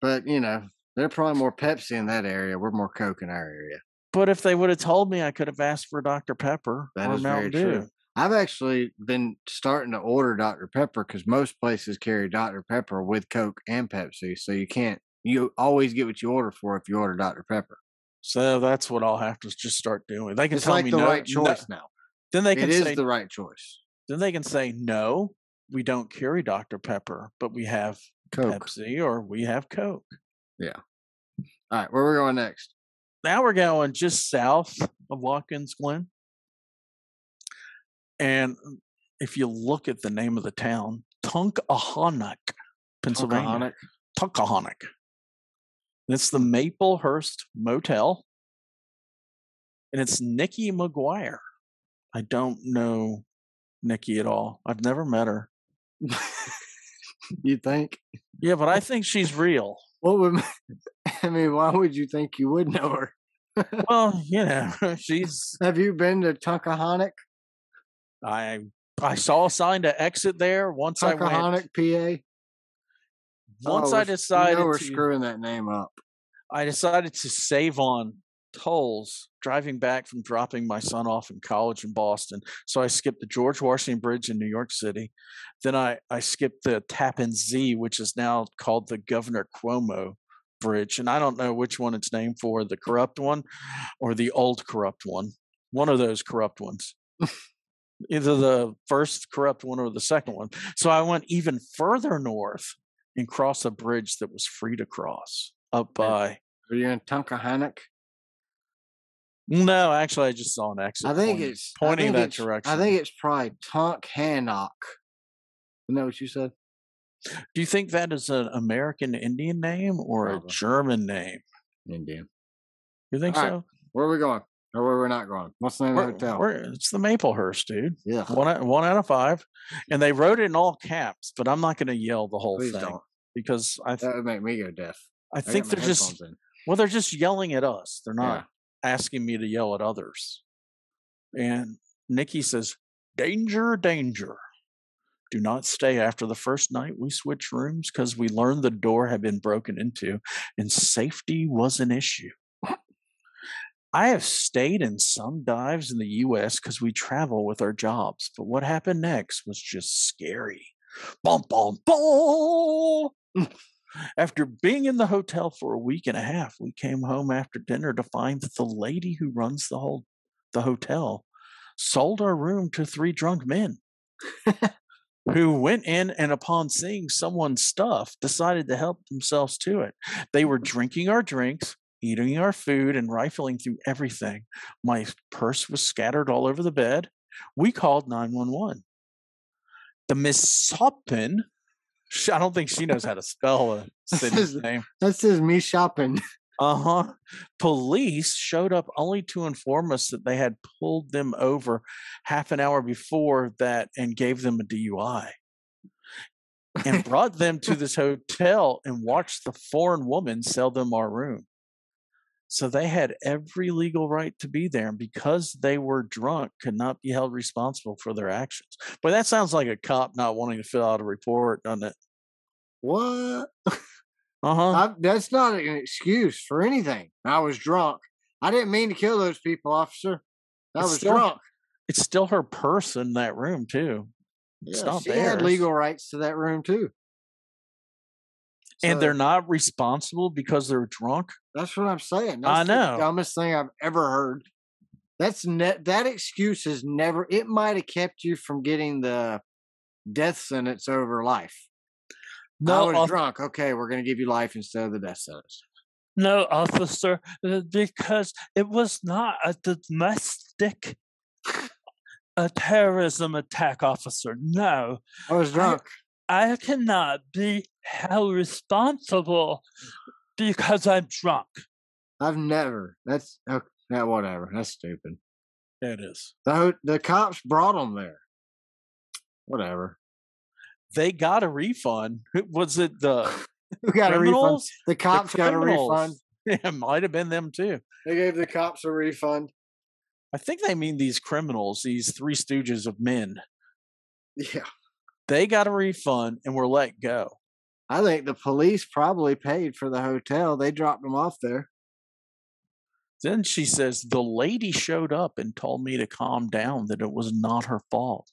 But you know, they're probably more Pepsi in that area. We're more Coke in our area. But if they would have told me, I could have asked for Dr. Pepper That or Mountain Dew. true. I've actually been starting to order Dr. Pepper because most places carry Dr. Pepper with Coke and Pepsi. So you can't, you always get what you order for if you order Dr. Pepper. So that's what I'll have to just start doing. They can It's tell like me the no, right no- choice now. Then they It can is say the right choice. then they can say no, we don't carry Dr. Pepper, but we have Coke. Pepsi or we have Coke. All right, where we going next? Now we're going just south of Watkins Glen. And if you look at the name of the town, Tunkahonic, Pennsylvania. Tunkahonic. It's the Maplehurst Motel. And it's Nikki McGuire. I don't know Nikki at all. I've never met her. (laughs) you think? Yeah, but I think she's real. What would? (laughs) I mean, why would you think you would know her? (laughs) Well, you know, (laughs) she's Have you been to Tunkahonic? I I saw a sign to exit there once I went. PA. Once Oh, I decided you know we're to, screwing that name up. I decided to save on tolls driving back from dropping my son off in college in Boston. So I skipped the George Washington Bridge in New York City. Then I, I skipped the Tappan Zee, which is now called the Governor Cuomo Bridge. And I don't know which one it's named for, the corrupt one or the old corrupt one. One of those corrupt ones. Either the first corrupt one or the second one. So I went even further north and crossed a bridge that was free to cross up by Are you in Tunkahonic? No, actually, I just saw an exit. I think pointing- it's pointing think that it's- direction. I think it's probably Tunkhannock. Isn't that what you said? Do you think that is an American Indian name or Probably. a German name? Indian. You think All right, so? Where are we going? Or where we're not going? What's the name of We're- the hotel? it's the Maplehurst, dude. yeah. One out, one out of five, and they wrote it in all caps. But I'm not going to yell the whole Please thing don't. because I th- That would make me go deaf. I I think they're just in. well, they're just yelling at us. They're not asking me to yell at others. And Nikki says, "Danger, danger." Do not stay after the first night we switched rooms because we learned the door had been broken into and safety was an issue. I have stayed in some dives in the US because we travel with our jobs, but what happened next was just scary. Bum, bum, bum. After being in the hotel for a week and a half, we came home after dinner to find that the lady who runs the whole the hotel sold our room to three drunk men who went in and upon seeing someone's stuff decided to help themselves to it. They were mm-hmm. drinking our drinks, eating our food and rifling through everything. My purse was scattered all over the bed. We called 911. The Miss Soppin, sh- I don't think she knows how to spell a (laughs) city's is- name. That says me shopping. Uh huh. Police showed up only to inform us that they had pulled them over half an hour before that and gave them a DUI and (laughs) brought them to this hotel and watched the foreign woman sell them our room. So they had every legal right to be there, and because they were drunk, could not be held responsible for their actions. But that sounds like a cop not wanting to fill out a report, doesn't it? What? (laughs) Uh huh. I, that's not an excuse for anything. I was drunk. I didn't mean to kill those people, officer. I It's was still- drunk. It's still her purse in that room too. It's Yeah, she had legal rights to that room too. and they're not responsible because they're drunk. That's what I'm saying. I That's know. the dumbest thing I've ever heard. That's ne- that excuse has never. It might have kept you from getting the death sentence over life. I was drunk. Okay, we're going to give you life instead of the death sentence. no, officer, uh, because it was not a domestic a terrorism attack, officer. No, I was drunk. I cannot be held responsible because I'm drunk. I've never. That's oh, yeah, whatever. That's stupid. It is. The the cops brought them there. Whatever. They got a refund. Was it the Who got a refund? criminals? The The cops got a refund. (laughs) Yeah, it might have been them too. They gave the cops a refund. I think they mean these criminals, these three stooges of men. Yeah. They got a refund and were let go. I think the police probably paid for the hotel. They dropped them off there. Then she says, The lady showed up and told me to calm down, that it was not her fault.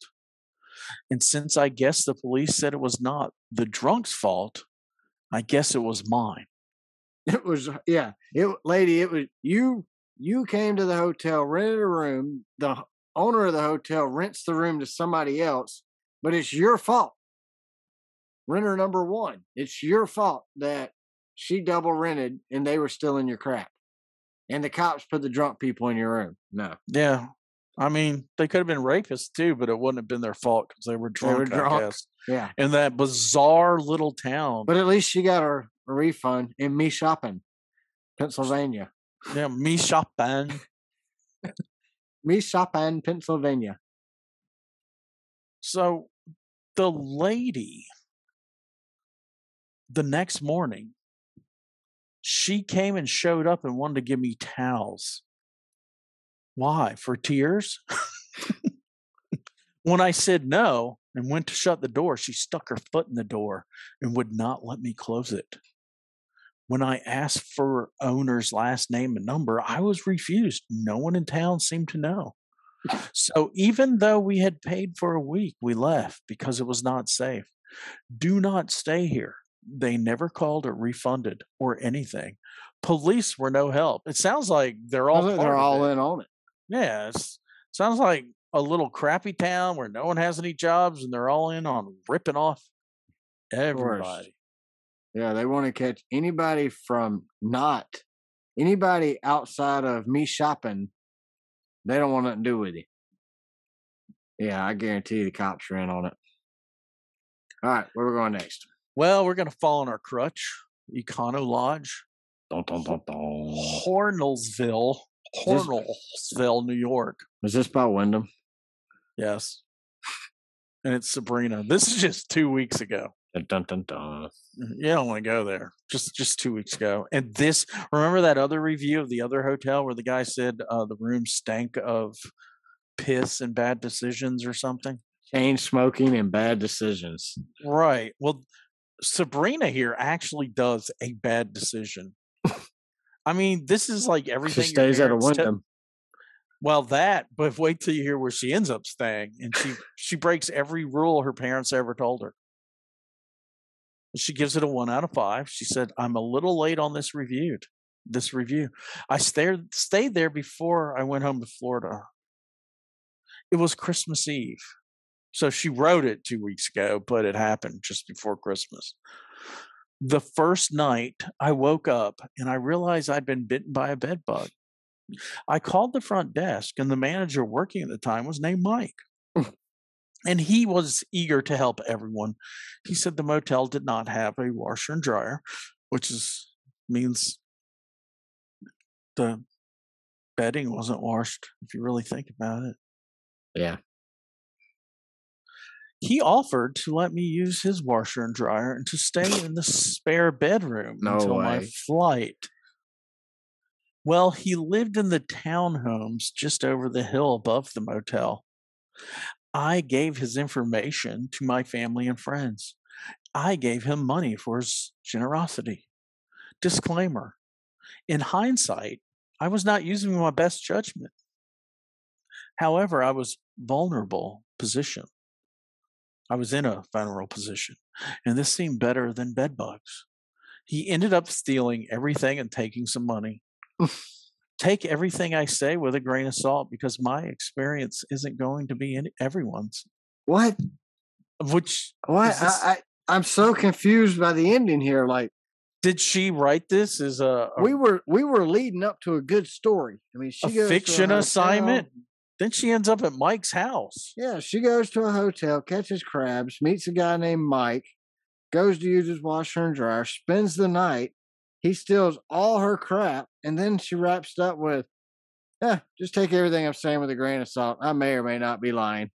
And since I guess the police said it was not the drunk's fault, I guess it was mine. It was uh, yeah. It lady, it was you you came to the hotel, rented a room. The owner of the hotel rents the room to somebody else, but it's your fault. Renter number one, it's your fault that she double rented and they were still in your crap. And the cops put the drunk people in your room. No. Yeah. I mean, they could have been rapists too, but it wouldn't have been their fault because they were They were drunk. Yeah. In that bizarre little town. But at least she got her a refund in me shopping, Pennsylvania. yeah, me shopping. Me shopping, Pennsylvania. So the lady, the next morning, she came and showed up and wanted to give me towels. Why? For tears? when I said no and went to shut the door, she stuck her foot in the door and would not let me close it. When I asked for owner's last name and number, I was refused. No one in town seemed to know. So even though we had paid for a week, we left because it was not safe. Do not stay here. They never called or refunded or anything. Police were no help. It sounds like they're all Sounds like part they're all it. in on it. Yeah, it's, sounds like a little crappy town where no one has any jobs and they're all in on ripping off everybody. Yeah, they want to catch anybody from not anybody outside of me shopping. They don't want nothing to do with you. Yeah, I guarantee the cops are in on it. All right, where we going next? Well, we're gonna fall on our crutch. Econo Lodge, Dun, dun, dun. Hornellsville, Hornellsville, New York. Is this by Wyndham? Yes. And it's Sabrina. This is just two weeks ago. Dun, dun, dun, dun. You don't want to go there. Just just two weeks ago. And this remember that other review of the other hotel where the guy said uh, the room stank of piss and bad decisions or something? Chain smoking and bad decisions. Right. Well, Sabrina here actually does a bad decision. (laughs) I mean, this is like everything. She stays at a Wyndham. well, that, but wait till you hear where she ends up staying, and she she breaks every rule her parents ever told her. She gives it a one out of five. She said, "I'm a little late on this reviewed this review. I stayed stayed there before I went home to Florida. It was Christmas Eve, so she wrote it two weeks ago, but it happened just before Christmas." The first night I woke up and I realized I'd been bitten by a bed bug. I called the front desk, and the manager working at the time was named Mike. (laughs) and he was eager to help everyone. He said the motel did not have a washer and dryer, which is means the bedding wasn't washed, if you really think about it. Yeah. He offered to let me use his washer and dryer and to stay in the spare bedroom No until my way. flight. Well, he lived in the townhomes just over the hill above the motel. I gave his information to my family and friends. I gave him money for his generosity. Disclaimer In hindsight, I was not using my best judgment. However, I was vulnerable position. I was in a vulnerable position, and this seemed better than bed bugs. He ended up stealing everything and taking some money. Take everything I say with a grain of salt because my experience isn't going to be in everyone's. What? Which what? I, I I'm so confused by the ending here. Like did she write this as a, a we were we were leading up to a good story. I mean, she a fiction assignment? Then she ends up at Mike's house. Yeah, she goes to a hotel, catches crabs, meets a guy named Mike, goes to use his washer and dryer, spends the night. He steals all her crap, and then she wraps up with, "Yeah, just take everything I'm saying with a grain of salt. I may or may not be lying."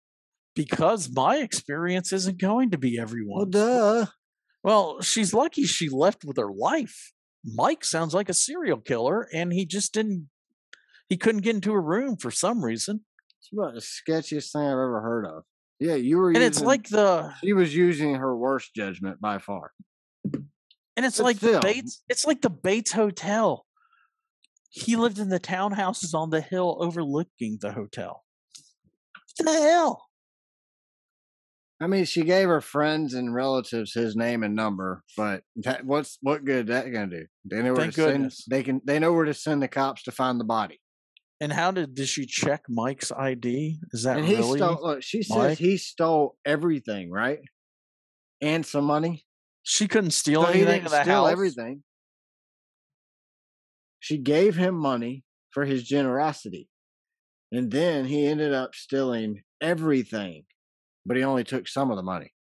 Because my experience isn't going to be Well, everyone's. duh. Well, she's lucky she left with her life. Mike sounds like a serial killer, and he just didn't. He couldn't get into a room for some reason, It's about the sketchiest thing I've ever heard of. Yeah, you were. and it's like the she was using her worst judgment by far. and it's But like still. the Bates. It's like the Bates Hotel. He lived in the townhouses on the hill overlooking the hotel. What the hell? I mean, she gave her friends and relatives his name and number, but that, what's what good that gonna do? They know where Thank to send. goodness. They can. They know where to send the cops to find the body. And how did did she check Mike's ID? Is that and he really? stole. Look, she says Mike? he stole everything, right? And some money. She couldn't steal So he anything didn't steal house. everything. She gave him money for his generosity, and then he ended up stealing everything, but he only took some of the money.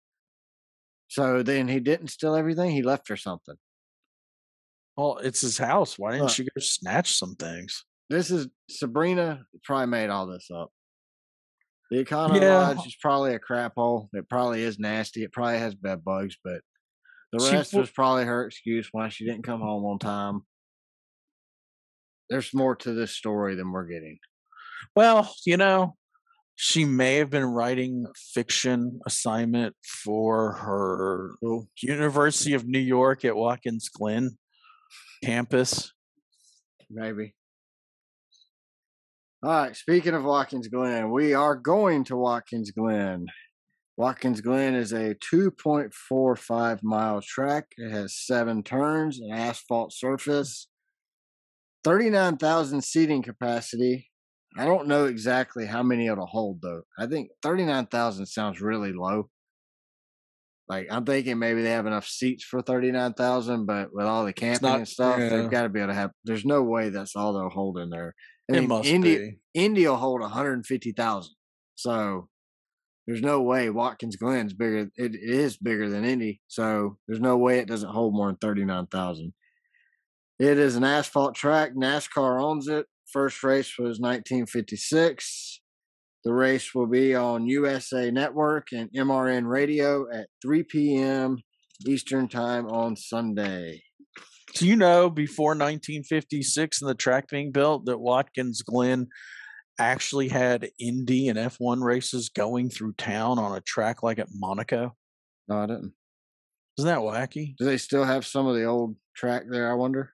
So then he didn't steal everything. He left her something. Well, it's his house. Why didn't Look. she go snatch some things? This is Sabrina probably made all this up. The Econo Yeah. Lodge is probably a crap hole. It probably is nasty. It probably has bed bugs, but the She rest was probably her excuse why she didn't come home on time. There's more to this story than we're getting. Well, you know, she may have been writing fiction assignment for her Cool. University of New York at Watkins Glen campus. Maybe. All right. Speaking of Watkins Glen, we are going to Watkins Glen. Watkins Glen is a 2.45 mile track. It has seven turns, an asphalt surface, 39,000 seating capacity. I don't know exactly how many it'll hold, though. I think 39,000 sounds really low. Like, I'm thinking maybe they have enough seats for 39,000, but with all the camping not- and stuff, yeah. they've got to be able to have. There's no way that's all they'll hold in there. I it mean, must Indy, be. Indy will hold 150,000. So there's no way Watkins Glen's bigger. It, it is bigger than Indy. So there's no way it doesn't hold more than 39,000. It is an asphalt track. NASCAR owns it. First race was 1956. The race will be on USA Network and MRN Radio at 3 p.m. Eastern Time on Sunday. Do you know before 1956 and the track being built that Watkins Glen actually had Indy and F1 races going through town on a track like at Monaco? No, I didn't. Isn't that wacky? Do they still have some of the old track there? I wonder.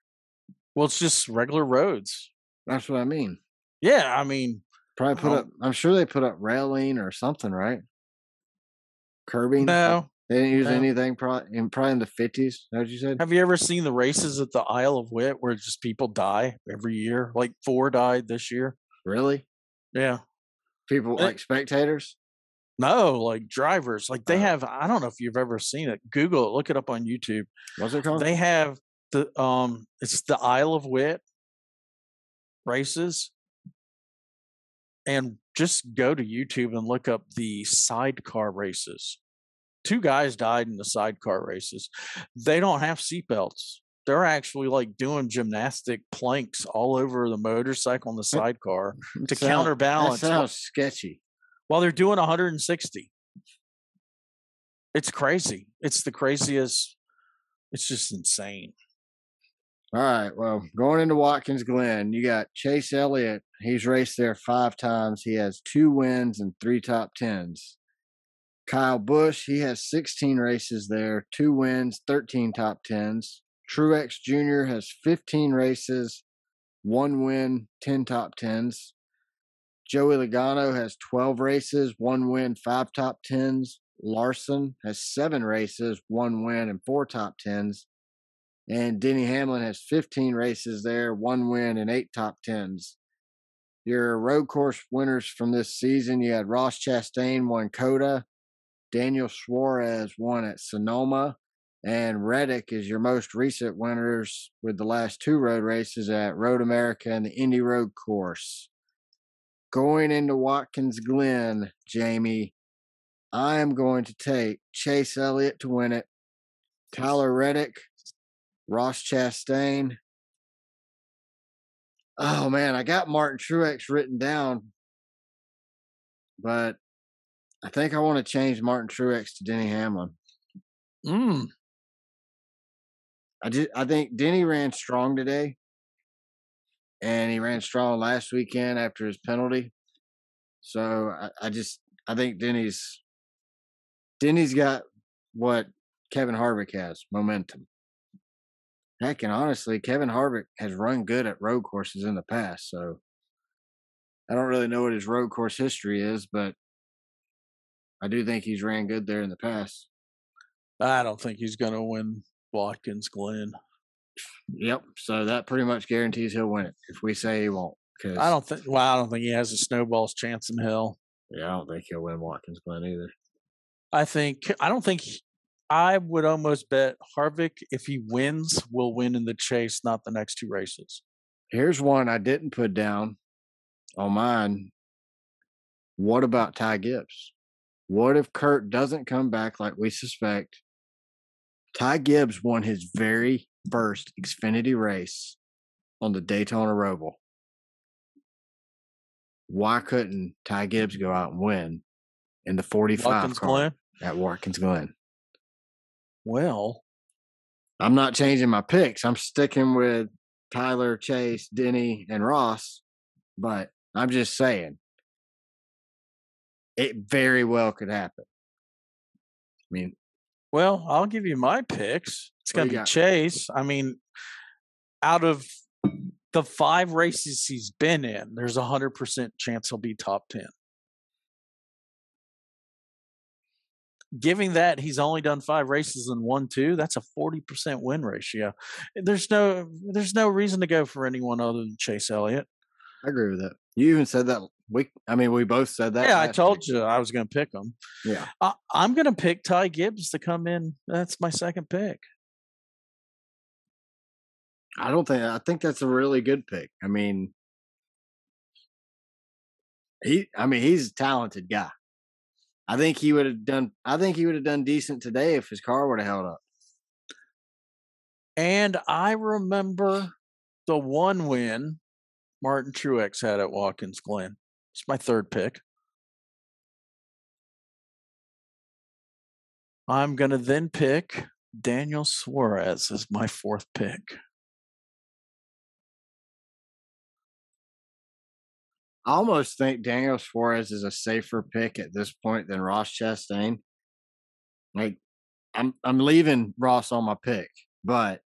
Well, it's just regular roads. That's what I mean. Yeah, I mean, Probably put up. I'm sure they put up railing or something, right? Curbing. no. They didn't use anything. Probably in probably in the fifties. What you said? Have you ever seen the races at the Isle of Wight where just people die every year? Like four died this year. Really? Yeah. People Eh. like spectators? No, like drivers. Like they Oh. have I don't know if you've ever seen it. Google it, look it up on YouTube. What's it called? They have the um it's the Isle of Wight races. And just go to YouTube and look up the sidecar races. Two guys died in the sidecar races. They don't have seatbelts. They're actually like doing gymnastic planks all over the motorcycle and the sidecar (laughs) to Sound- counterbalance That sounds sketchy. while they're doing 160. It's crazy. It's the craziest. It's just insane. All right. Well, going into Watkins Glen, you got Chase Elliott. He's raced there five times. He has two wins and three top tens. Kyle Busch, he has 16 races there, two wins, 13 top tens. Truex Jr. has 15 races, one win, 10 top tens. Joey Logano has 12 races, one win, five top tens. Larson has seven races, one win, and four top tens. And Denny Hamlin has 15 races there, one win, and eight top tens. Your road course winners from this season, you had Ross Chastain won COTA, Daniel Suarez won at Sonoma, and Reddick is your most recent winners with the last two road races at Road America and the Indy Road Course. Going into Watkins Glen, Jamie, I am going to take Chase Elliott to win it, Tyler Reddick, Ross Chastain. Oh man, I got Martin Truex written down, but I think I want to change Martin Truex to Denny Hamlin. Mm. I just I think Denny ran strong today, and he ran strong last weekend after his penalty. So I, I just I think Denny's Denny's got what Kevin Harvick has momentum. Heck, and honestly, Kevin Harvick has run good at road courses in the past. So I don't really know what his road course history is, but I do think he's ran good there in the past. I don't think he's going to win Watkins Glen. Yep. So that pretty much guarantees he'll win it if we say he won't. Cause I don't think. Well, I don't think he has a snowball's chance in hell. Yeah, I don't think he'll win Watkins Glen either. I think. I don't think. I would almost bet Harvick, if he wins, will win in the chase, not the next two races. Here's one I didn't put down on mine. What about Ty Gibbs? What if Kurt doesn't come back like we suspect? Ty Gibbs won his very first Xfinity race on the Daytona Roval. Why couldn't Ty Gibbs go out and win in the 45 Watkins car Glen. at Watkins Glen? Well, I'm not changing my picks. I'm sticking with Tyler, Chase, Denny, and Ross. But I'm just saying, it very well could happen. I mean, well, I'll give you my picks. It's going to be got? Chase. I mean, out of the five races he's been in, there's a hundred percent chance he'll be top ten. Giving that he's only done five races and won two, that's a forty percent win ratio. There's no there's no reason to go for anyone other than Chase Elliott. I agree with that. You even said that week. I mean, we both said that. yeah, I told week. you I was going to pick him. Yeah. I, I'm going to pick Ty Gibbs to come in. That's my second pick. I don't think, I think that's a really good pick. I mean, he, I mean, he's a talented guy. I think he would have done, I think he would have done decent today if his car would have held up. And I remember the one win Martin Truex had at Watkins Glen. It's my third pick. I'm going to then pick Daniel Suarez as my fourth pick. I almost think Daniel Suarez is a safer pick at this point than Ross Chastain. Like, I'm I'm leaving Ross on my pick, but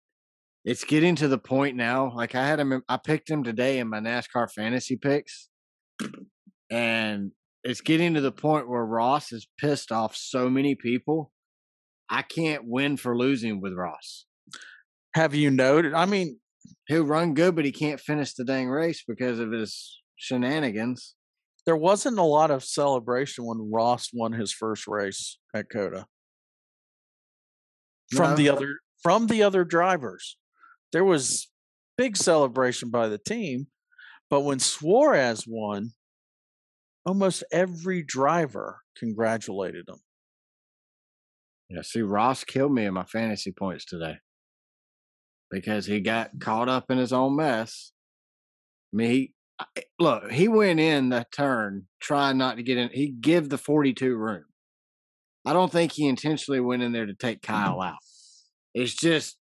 it's getting to the point now. Like I had him, I picked him today in my NASCAR fantasy picks, and it's getting to the point where Ross has pissed off so many people. I can't win for losing with Ross. Have you noted? I mean, He'll run good, but he can't finish the dang race because of his shenanigans. there wasn't a lot of celebration when Ross won his first race at COTA. From No. the other from the other drivers. There was big celebration by the team, but when Suarez won, almost every driver congratulated him. Yeah, see, Ross killed me in my fantasy points today because he got caught up in his own mess. I mean, he eh, look, he went in the turn trying not to get in. He give the 42 room. I don't think he intentionally went in there to take Kyle mm. out. It's just,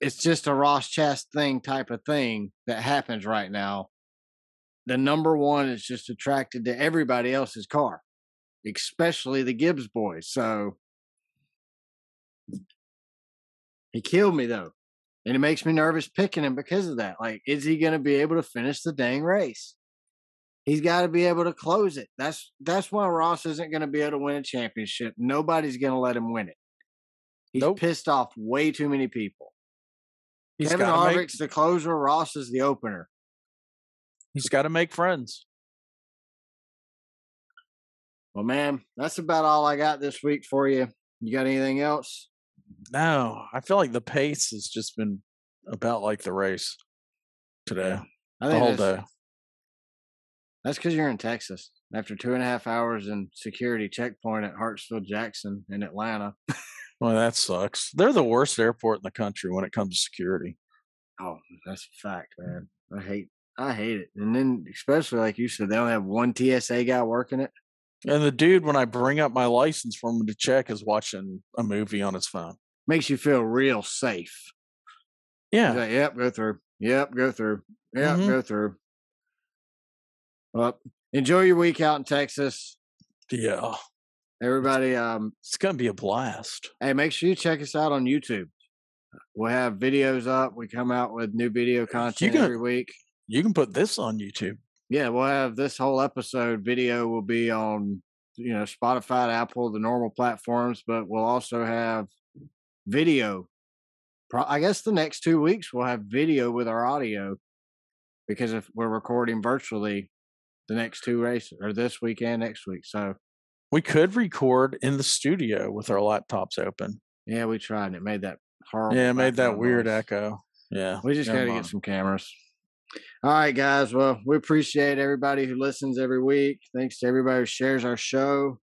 it's just a Ross Chastain type of thing that happens right now. The number one is just attracted to everybody else's car, especially the Gibbs boys. So, he killed me though. And it makes me nervous picking him because of that. Like, is he gonna be able to finish the dang race? He's got to be able to close it. That's that's why Ross isn't gonna be able to win a championship. Nobody's gonna let him win it. He's Nope. pissed off way too many people. He's Kevin to make, Harvick's the closer. Ross is the opener. he's got to make friends. Well, man, that's about all I got this week for you. You got anything else? No, I feel like the pace has just been about like the race today, I the whole day. That's because you're in Texas. After two and a half hours in security checkpoint at Hartsfield Jackson in Atlanta. (laughs) Well, that sucks. They're the worst airport in the country when it comes to security. Oh, that's a fact, man. I hate I hate it. And then especially like you said, they only have one TSA guy working it. And the dude, when I bring up my license for him to check, is watching a movie on his phone. Makes you feel real safe. Yeah. like, yep, go through. Yep, go through. Yep, Mhm. go through. Well, enjoy your week out in Texas. Yeah. Everybody, um, It's going to be a blast. hey, make sure you check us out on YouTube. We'll have videos up. We come out with new video content can- every week. You can put this on YouTube. Yeah, we'll have this whole episode video will be on you know, Spotify, Apple, the normal platforms, but we'll also have video. I guess the next two weeks we'll have video with our audio because if we're recording virtually the next two races or this weekend, next week. So we could record in the studio with our laptops open. Yeah, we tried and it made that horrible. Yeah, it made that weird noise. echo. Yeah. We just got to get some cameras. All right, guys. Well, we appreciate everybody who listens every week. Thanks to everybody who shares our show.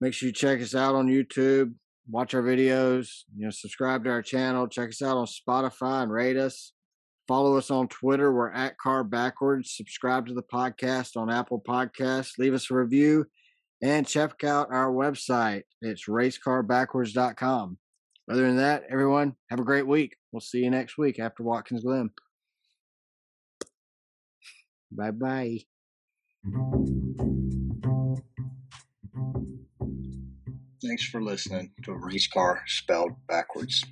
Make sure you check us out on YouTube, watch our videos, you know, subscribe to our channel, check us out on Spotify and rate us. Follow us on Twitter. We're at Car Backwards. Subscribe to the podcast on Apple Podcasts. Leave us a review and check out our website. It's racecarbackwards.com. Other than that, everyone, have a great week. We'll see you next week after Watkins Glen. Bye bye. Thanks for listening to race car spelled backwards.